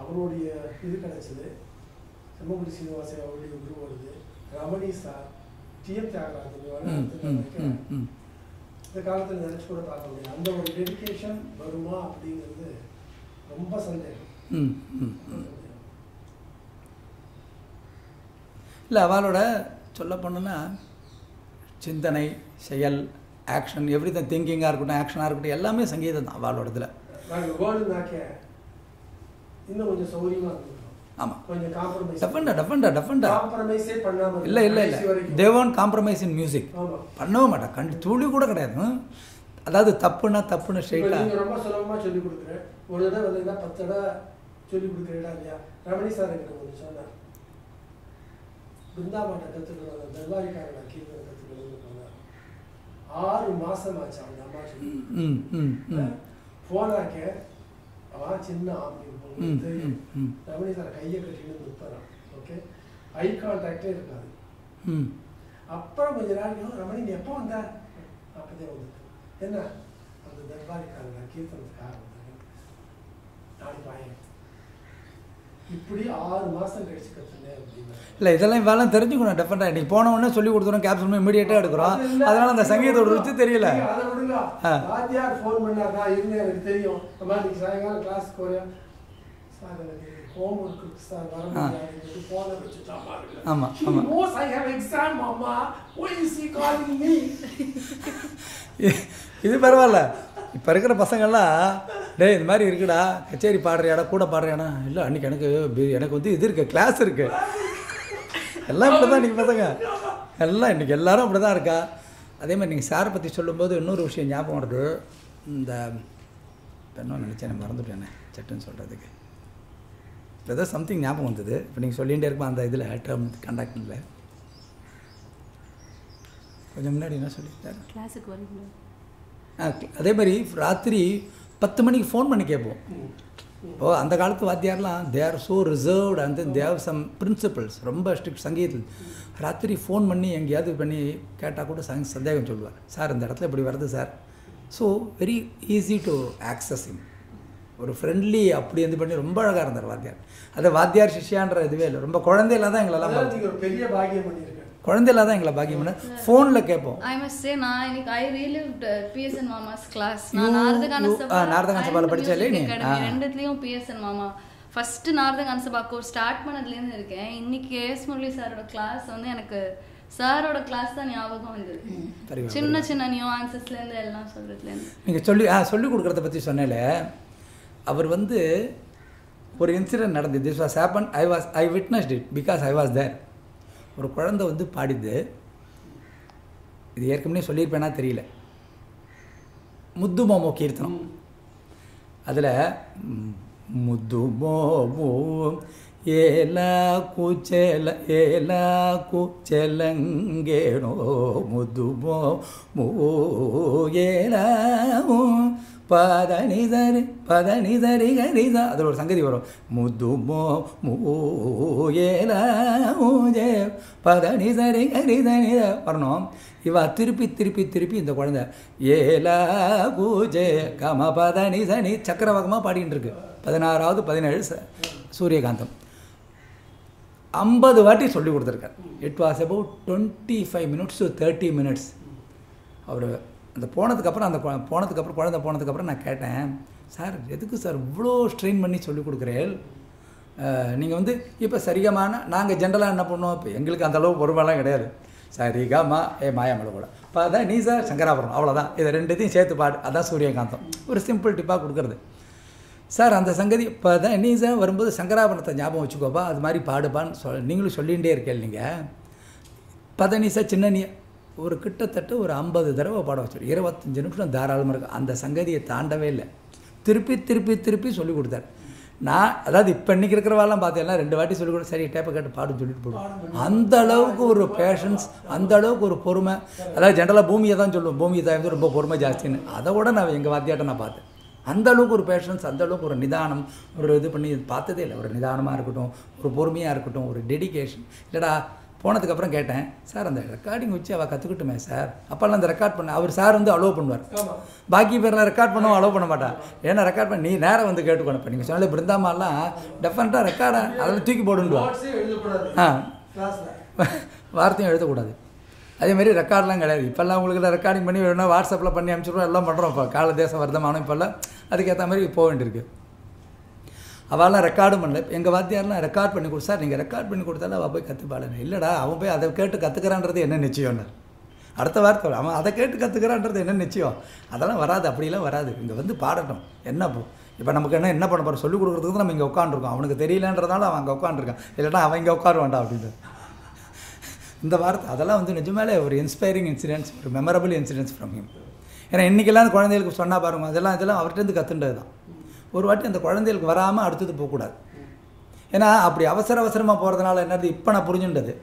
அவருடைய இது கிடைச்சது. செம்மகுடி சீனிவாசன் அவருடைய குரு வருது. ரமணி சார் டிஎம் தியாகராஜன் இந்த காலத்தில் நினைச்சு கூட பார்க்க முடியாது. அந்த ஒரு டெடிகேஷன் வருமா அப்படிங்கிறது ரொம்ப சந்தேகம். இல்லை அவளோட சொல்ல போனோன்னா சிந்தனை செயல் ஆக்ஷன் எவ்ரி திங் திங்கிங்காக இருக்கட்டும் ஆக்ஷனாக இருக்கட்டும் எல்லாமே சங்கீதம் தான் அவளோட இதில் நாங்கள் வேர்டுனாக்க இன்னும் கொஞ்சம் சௌரியமாக பண்ணாம இல்லை இல்லை இல்லை. தேவன் காம்ப்ரமைஸ் இன் மியூசிக் பண்ணவே மாட்டான். கண்டு துளி கூட கிடையாது. அதாவது தப்புன்னா தப்புன்னு ஸ்ட்ரெயிட்டாக நீங்க ரொம்ப சுலபமா சொல்லி கொடுக்குறேன். ஒரு தடவை வந்தீங்கன்னா பத்து தடவை சொல்லி கொடுக்குறீங்களா இல்லையா? ரமணி சார் என்கிட்ட ஒன்று சொன்னார். பிருந்தாமாட்ட கற்றுக்கணும் அந்த தர்பாரிக்காரனை கீர்த்தனை கற்றுக்கணும்னு சொன்னார். ஆறு மாசம் ஆச்சு அவங்க அம்மா சொல்லி போனாக்க ம், ம். ரமணி சார் கையை கட்டின்னு நிற்கிறான் ஓகே ஐ கான்டாக்டே இருக்காது. ம். அப்புறம் கொஞ்ச நாளைக்கு ரமணி நீ எப்போ வந்த? அப்பதே வந்து என்ன? அந்த தர்பாரிக்காரங்க கீர்த்தனத்துக்காக வந்தாங்க. நாளைக்கு வாங்க இப்படி ஆறு மாசம் கழிச்சு கற்றுனேன் இல்லை இதெல்லாம் இவெல்லாம் தெரிஞ்சுக்கணும் டெஃபரெண்டாக இன்றைக்கி போன உடனே சொல்லி கொடுத்துரும் கேப்சல் இமீடியட்டாக எடுக்கிறோம். அதனால அந்த சங்கீதத்தோட ருச்சி தெரியல. அதை விடுங்க. வாத்தியார் ஃபோன் பண்ணார் நான் இருந்தேன் எனக்கு தெரியும். அம்மா இன்னைக்கு சாயங்காலம் கிளாஸ் போறேன். சார் எனக்கு ஹோம் ஒர்க் சார் வர முடியாது. போன வச்சுட்டாமா ஆமா, ஆமா. knows I have exam அம்மா. Why is he calling me? இது பரவாயில்ல. இப்போ இருக்கிற பசங்கள்லாம் டேய் இந்த மாதிரி இருக்குடா. கச்சேரி பாடுறியாடா கூட பாடுறியாடா? இல்லை அன்றைக்கி எனக்கு எனக்கு வந்து இது இருக்குது கிளாஸ் இருக்குது எல்லாம் இப்படி தான் இன்றைக்கி பசங்க. எல்லாம் இன்றைக்கி எல்லாரும் அப்படி தான் இருக்கா? அதே மாதிரி நீங்கள் சாரை பற்றி சொல்லும்போது இன்னொரு விஷயம் ஞாபகம் வருது. இந்த பெண்ணோ நினச்சேன் மறந்துட்டேனே சட்டுன்னு சொல்கிறதுக்கு ஏதோ சம்திங் ஞாபகம் வந்தது. இப்போ நீங்கள் சொல்லிகிட்டே இருப்போம் அந்த இதில் டேர்ம் கண்டாக்டில் கொஞ்சம் முன்னாடி என்ன சொல்லிட்டாரு கிளாஸுக்கு வரீங்களா? அதே மாதிரி ராத்திரி பத்து மணிக்கு ஃபோன் பண்ணி கேட்போம். ஓ அந்த காலத்து வாத்தியார்லாம் they are so reserved and then they've some principles ரொம்ப ஸ்ட்ரிக்ட் சங்கீதத்தில். ராத்திரி ஃபோன் பண்ணி எங்கேயாவது பண்ணி கேட்டால் கூட சங் சந்தேகம் சொல்லுவார். சார் இந்த இடத்துல இப்படி வருது sir. So very easy to access him ஒரு ஃப்ரெண்ட்லி அப்படி இது பண்ணி ரொம்ப அழகாக இருந்தார் வாத்தியார். அது வாத்தியார் சிஷ்யான்ற இதுவே இல்லை. ரொம்ப குழந்தையில தான் எங்களெல்லாம் ஒரு பெரிய பாக்கியம் பண்ணியிருக்கு குழந்தையில தான் எங்களை பாக்கியம் பண்ண. ஃபோனில் கேட்போம். ஐ மஸ்ட் சே நான் இன்னைக்கு ஐ ரிலீவ்ட் பிஎஸ்என் மாமாஸ் கிளாஸ் நான் நாரதகான சபா நாரதகான சபால படிச்சாலே நீ? ரெண்டுத்துலயும் பிஎஸ்என் மாமா first Naradagana Sabha course start பண்ணதுலேருந்து இருக்கேன். இன்னைக்கு எஸ் முரளி சாரோட கிளாஸ் வந்து எனக்கு சாரோட கிளாஸ் தான் ஞாபகம் வந்தது. சின்ன சின்ன நியூஆன்சஸ்ல இருந்து எல்லாம் சொல்றதுல இருந்து நீங்கள் சொல்லி ஆ சொல்லி கொடுக்குறத பற்றி சொன்னேல. அவர் வந்து ஒரு இன்சிடென்ட் நடந்தது. This was happen I was I witnessed it because I was there ஒரு குழந்த வந்து பாடிது. இது ஏற்கனவே சொல்லியிருப்பேனா தெரியல. முத்து மோமோ கீர்த்தனம். அதில் முத்து மாமோ ஏலா கூச்சல ஏலா கூச்சலங்கேனோ முதுமோ மூ ஏலாவும் பதனிதரி பதனிதரி கரிதா அதில் ஒரு சங்கதி வரும். முதுமோ மூஜே பதனிதரி கரிதனித வரணும். இவா திருப்பி திருப்பி திருப்பி இந்த குழந்தை. ஏலா பூஜே கம பதனி சனி சக்கரவாகமாக பாடிட்டு இருக்கு பதினாறாவது பதினேழு ச- சூரியகாந்தம். ஐம்பது வாட்டி சொல்லி கொடுத்துருக்கார். It was about twenty five minutes to thirty minutes அவர் அந்த போனதுக்கப்புறம் அந்த கொ- போனதுக்கப்புறம் குழந்தை போனதுக்கப்புறம் நான் கேட்டேன் சார் எதுக்கு சார் இவ்வளோ ஸ்ட்ரெயின் பண்ணி சொல்லிக் கொடுக்குறேன் நீங்கள் வந்து இப்போ சரிகமான நாங்கள் ஜென்ரலாக என்ன பண்ணுவோம்? இப்போ எங்களுக்கு அந்தளவு பொறுமைலாம் கிடையாது. சரிகமா ஏ மாயாமலை கூட. இப்போ அதான் நீ சார் சங்கராபுரம் அவ்வளோதான் இதை ரெண்டுத்தையும் சேர்த்து பாடு. அதான் சூரியகாந்தம். ஒரு சிம்பிள் டிப்பாக கொடுக்குறது. சார் அந்த சங்கதி இப்போ தான் நீ சார் வரும்போது சங்கராபுரத்தை ஞாபகம் வச்சுக்கோப்பா. அது மாதிரி பாடுப்பான்னு சொல் நீங்களும் சொல்லிகிட்டே இருக்கேன் நீங்கள் பதனிசா சின்ன நீ ஒரு கிட்டத்தட்ட ஒரு ஐம்பது தடவை பாட வச்சார். இருபத்தஞ்சு நிமிஷம் தாராளமாக இருக்கும் அந்த சங்கதியை தாண்டவே இல்லை. திருப்பி திருப்பி திருப்பி சொல்லிக் கொடுத்தாரு. நான் அதாவது இப்போ இன்றைக்கி இருக்கிறவாலாம் பார்த்தீங்கன்னா ரெண்டு வாட்டி சொல்லி கொடு சரி டேப்பை கேட்டு பாடுன்னு சொல்லிட்டு போடுவோம். அந்த அளவுக்கு ஒரு பேஷன்ஸ் அந்த அளவுக்கு ஒரு பொறுமை. அதாவது ஜென்ரலாக பூமியை தான் சொல்லுவோம். பூமியை தான் வந்து ரொம்ப பொறுமை ஜாஸ்தின்னு. அதை விட நான் எங்கள் வாத்தியாட்ட நான் பார்த்தேன். அந்த அளவுக்கு ஒரு பேஷன்ஸ் அந்த அளவுக்கு ஒரு நிதானம் ஒரு இது பண்ணி பார்த்ததே இல்லை. ஒரு நிதானமாக இருக்கட்டும் ஒரு பொறுமையாக இருக்கட்டும் ஒரு டெடிகேஷன் இல்லைடா போனதுக்கப்புறம் கேட்டேன் சார் அந்த ரெக்கார்டிங் வச்சு அவள் கற்றுக்கிட்டுமே சார். அப்போல்லாம் அந்த ரெக்கார்ட் பண்ண அவர் சார் வந்து அலோவ் பண்ணுவார். பாக்கி பேர்லாம் ரெக்கார்ட் பண்ணவும் அலோவ் பண்ண மாட்டா ஏன்னா ரெக்கார்ட் பண்ணி நீ நேரம் வந்து கேட்டுக்கணும் இப்போ நீங்கள் சொன்னாலே பிருந்தாமாலாம் டெஃபரெண்ட்டாக ரெக்கார்டை அதில் தூக்கி எழுதக்கூடாது. ஆ. வார்த்தையும் எழுதக்கூடாது. அதே மாதிரி ரெக்கார்ட்லாம் கிடையாது. இப்போல்லாம் உங்களுக்கு ரெக்கார்டிங் பண்ணி வேணும்னா வாட்ஸ்அப்பில் பண்ணி அனுப்பிச்சிடுவோம் எல்லாம் பண்ணுறோம் இப்போ கால தேசம் வர்த்தமானம் இப்போல்லாம் அதுக்கேற்ற மாதிரி போக வேண்டியிருக்கு. அவெல்லாம் ரெக்கார்டும் பண்ணல. எங்கள் வாத்தியார்லாம் ரெக்கார்ட் பண்ணி கொடு சார் நீங்கள் ரெக்கார்ட் பண்ணி கொடுத்தாலும் அவள் போய் கற்றுப்பாளன் இல்லைடா அவன் போய் அதை கேட்டு கற்றுக்கிறான்றது என்ன நிச்சயம்னு. அடுத்த வார்த்தை அவன் அதை கேட்டு கற்றுக்கிறான்றது என்ன நிச்சயம்? அதெல்லாம் வராது அப்படிலாம் வராது. இங்கே வந்து பாடட்டும் என்ன இப்போ இப்போ நமக்கு என்ன என்ன பண்ண போகிறோம் சொல்லிக் கொடுக்குறதுக்கு நம்ம இங்கே உட்காந்துருக்கோம் அவனுக்கு தெரியலன்றதால அவன் அங்கே உட்காந்துருக்கான் இல்லைன்னா அவன் இங்கே உட்கார வேண்டாம் அப்படின்னு இந்த வார்த்தை அதெல்லாம் வந்து நிஜமாலே ஒரு இன்ஸ்பைரிங் இன்சிடென்ட்ஸ் ஒரு மெமரபிள் இன்சிடென்ட்ஸ் ஃப்ரம் ஹிம் ஏன்னா இன்றைக்கெல்லாம் குழந்தைகளுக்கு சொன்னால் பாருங்க அதெல்லாம் இதெல்லாம் அவர்கிட்டருந்து கற்றுண்டது தான் ஒரு வாட்டி அந்த குழந்தைகளுக்கு வராமல் அடுத்தது போகக்கூடாது. ஏன்னா அப்படி அவசர அவசரமாக போகிறதுனால என்னது? இப்போ நான் புரிஞ்சுன்றது.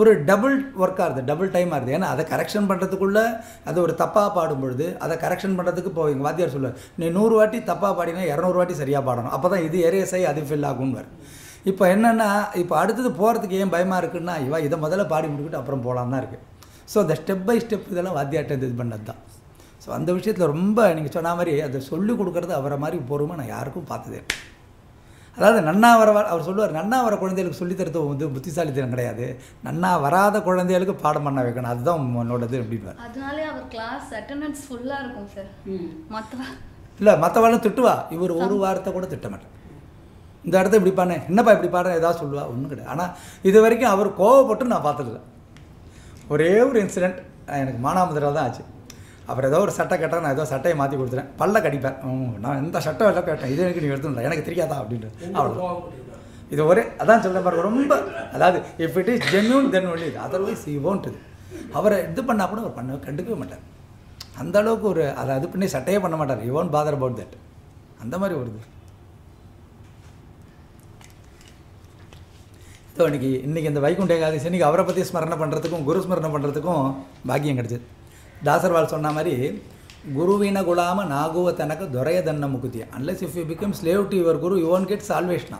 ஒரு டபுள் ஒர்க்காக இருக்குது டபுள் டைமாக இருக்குது ஏன்னா அதை கரெக்ஷன் பண்ணுறதுக்குள்ளே அது ஒரு தப்பாக பாடும் பொழுது அதை கரெக்ஷன் பண்ணுறதுக்கு இப்போ எங்கள் வாத்தியார் சொல்லுவார் நீ நூறு வாட்டி தப்பாக பாடினா இரநூறு வாட்டி சரியாக பாடணும். அப்போ தான் இது எரேஸ் ஆகி அது ஃபில் ஆகும்னு இப்போ என்னென்னா இப்போ அடுத்தது போகிறதுக்கு ஏன் பயமாக இருக்குன்னா இவா இதை முதல்ல பாடி முடிக்கிட்டு அப்புறம் போகலான் தான் இருக்குது ஸோ அந்த ஸ்டெப் பை ஸ்டெப் இதெல்லாம் வாத்தியார்ட்ட இது பண்ணது தான் ஸோ அந்த விஷயத்தில் ரொம்ப நீங்கள் சொன்ன மாதிரி அதை சொல்லிக் கொடுக்கறது அவரை மாதிரி பொறுமை நான் யாருக்கும் பார்த்ததே இல்லை. அதாவது நன்னா வர அவர் சொல்லுவார் நன்னா வர குழந்தைகளுக்கு சொல்லித்தரது வந்து புத்திசாலித்தனம் கிடையாது. நன்னா வராத குழந்தைகளுக்கு பாடம் பண்ண வைக்கணும். அதுதான் உன்னோடது அப்படின்வார் அதனாலே அவர் கிளாஸ் அட்டெண்டன்ஸ் ஃபுல்லா இருக்கும் சார் மற்ற இல்லை மற்றவாளும் திட்டுவா. இவர் ஒரு வாரத்தை கூட திட்ட மாட்டார். இந்த இடத்த இப்படி பண்ணேன் என்னப்பா இப்படி பாடுறேன் ஏதாவது சொல்லுவா. ஒன்றும் கிடையாது. ஆனால் இது வரைக்கும் அவர் கோவப்பட்டு நான் பார்த்ததில்ல. ஒரே ஒரு இன்சிடெண்ட் எனக்கு மானாமதுரில் தான் ஆச்சு. அவர் ஏதோ ஒரு சட்டை கேட்டால் நான் ஏதோ சட்டையை மாற்றி கொடுத்துறேன். பல்ல கடிப்பேன். நான் இந்த சட்டை எல்லாம் கேட்டேன். இது எனக்கு நீ எடுத்துடல எனக்கு தெரியாதா அப்படின்ட்டு. அவ்வளோ. இது ஒரே அதான் சொல்ல பாருங்க ரொம்ப அதாவது if it is genuine then only இது அதர்வைஸ் ஈ இது அவரை இது பண்ணால் கூட அவர் பண்ண கண்டுக்கவே மாட்டார். அந்த அளவுக்கு ஒரு அதை அது பண்ணி சட்டையே பண்ண மாட்டார். You won't father about that அந்த மாதிரி வருது ஸோ இன்னைக்கு இன்றைக்கி இந்த வைகுண்ட ஏகாதசி இன்னைக்கு அவரை பற்றி ஸ்மரணை பண்ணுறதுக்கும் குரு ஸ்மரணை பண்ணுறதுக்கும் பாக்கியம் கிடைச்சது. தாசர்வால் சொன்ன மாதிரி குருவின குலாம நாகுவ தனக்கு துரைய தன்ன முகுதி unless if you become slave to your guru you won't get சால்வேஷனா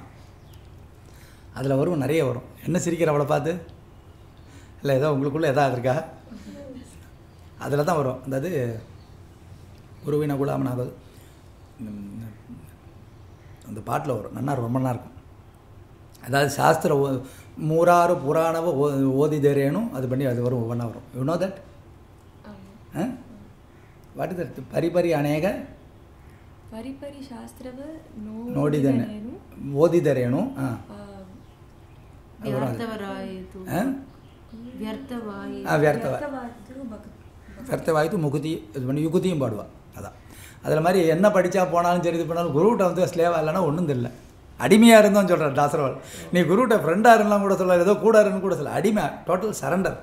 அதில் வரும் நிறைய வரும். என்ன சிரிக்கிற அவளை பார்த்து? இல்லை ஏதோ உங்களுக்குள்ளே எதாவது இருக்கா? அதில் தான் வரும். அதாவது குருவின குலாம நாகுவது அந்த பாட்டில் வரும். நன்னா ரொம்ப நல்லா இருக்கும். அதாவது சாஸ்திர ஓ- மூராறு புராணவ ஓ ஓதிதரேனும் அது பண்ணி அது வரும் ஒவ்வொன்றா வரும். You know that what is that பரிபரி அநேக ಪರಿಪರಿ ಶಾಸ್ತ್ರವ ನೋಡಿದನೆ ಓದಿದರೇನು ಹಾಂ ವ್ಯರ್ಥವರಾಯಿತು ಆ? ವ್ಯರ್ಥವಾಯಿ ஆ வியர்த்தவா ವ್ಯರ್ಥವಾದ್ದು ಭಕ್ತಿ வியர்த்தவாய்த்து முகுதி இது பண்ணி யுகுதியும் பாடுவா அதான் அதில் மாதிரி என்ன படித்தா போனாலும் சரி இது பண்ணாலும் குருகிட்ட வந்து ஸ்லேவா இல்லைன்னா ஒன்றும் தெரியல அடிமையாக இருந்தோம் சொல்கிறார் தாசரவால் நீ குருகிட்ட ஃப்ரெண்டாக இருந்தாலும் கூட சொல்ல ஏதோ கூட இருன்னு கூட சொல்ல அடிமை டோட்டல் சரண்டர்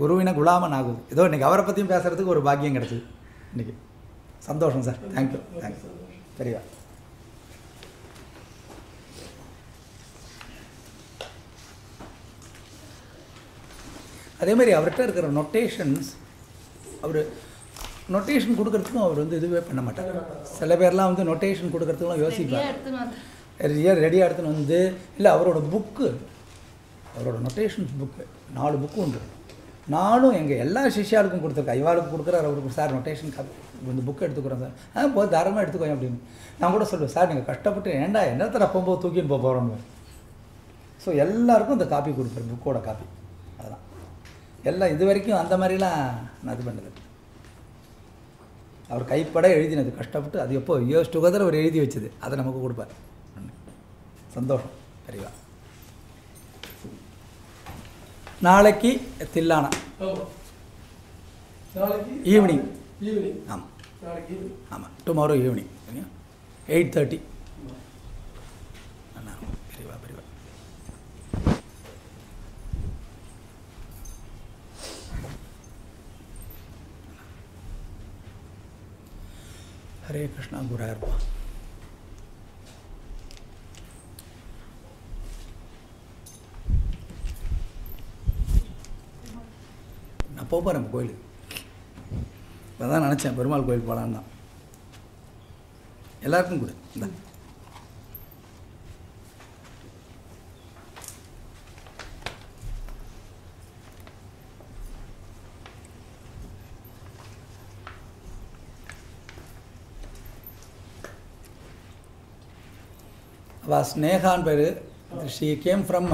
குருவின குலாமன் ஆகுது ஏதோ இன்னைக்கு அவரை பற்றியும் பேசுகிறதுக்கு ஒரு பாக்கியம் கிடச்சிது. இன்னைக்கு. சந்தோஷம் சார். தேங்க்யூ தேங்க்யூ சரியா அதே மாதிரி அவர்கிட்ட இருக்கிற நொட்டேஷன்ஸ் அவர் நொட்டேஷன் கொடுக்கறதுக்கும் அவர் வந்து இதுவே பண்ண மாட்டார். சில பேர்லாம் வந்து நொட்டேஷன் கொடுக்கறதுக்குலாம் யோசிப்பார். ரெடியாக எடுத்துன்னு வந்து. இல்லை அவரோட புக்கு அவரோட நொட்டேஷன்ஸ் புக்கு நாலு புக்கு உண்டு நானும் எங்கள் எல்லா சிஷ்யாளுக்கும் கொடுத்துருக்கேன். இவாளுக்கு கொடுக்குறாரு அவருக்கு சார் நொட்டேஷன் காப்பி இந்த புக்கு எடுத்துக்கிறோம் சார். ஆ போது தாராளமாக எடுத்துக்கோங்க அப்படின்னு. நான் கூட சொல்லுவேன் சார் நீங்கள் கஷ்டப்பட்டு ஏன்டா என்னத்தர போகும்போது தூக்கின்னு போக போகிறோன்னு ஸோ எல்லாருக்கும் இந்த காப்பி கொடுப்பேன் புக்கோட காப்பி அதெல்லாம் எல்லாம் இது வரைக்கும் அந்த மாதிரிலாம் நான் இது பண்ணது அவர் கைப்பட எழுதினது. கஷ்டப்பட்டு அது எப்போ இயர்ஸ் டுகெதர் அவர் எழுதி வச்சது. அதை நமக்கு கொடுப்பார். சந்தோஷம். சரிவா. நாளைக்கு தில்லானா ஆமா. நாளைக்கு Evening. ஈவினிங் ஆமாம் நாளைக்கு ஈவினிங் ஆமாம் டுமாரோ ஈவினிங் சரியா எயிட் தேர்ட்டி பெரியவா பெரியவா ஹரே கிருஷ்ணா குராயர்பா நான் போக போகிறேன் கோயிலுக்கு. இப்போ தான் நினச்சேன் பெருமாள் கோயில் போகலான்னு தான். எல்லாருக்கும் கொடு. இந்த. அவள் ஸ்னேகான் பேர். She came from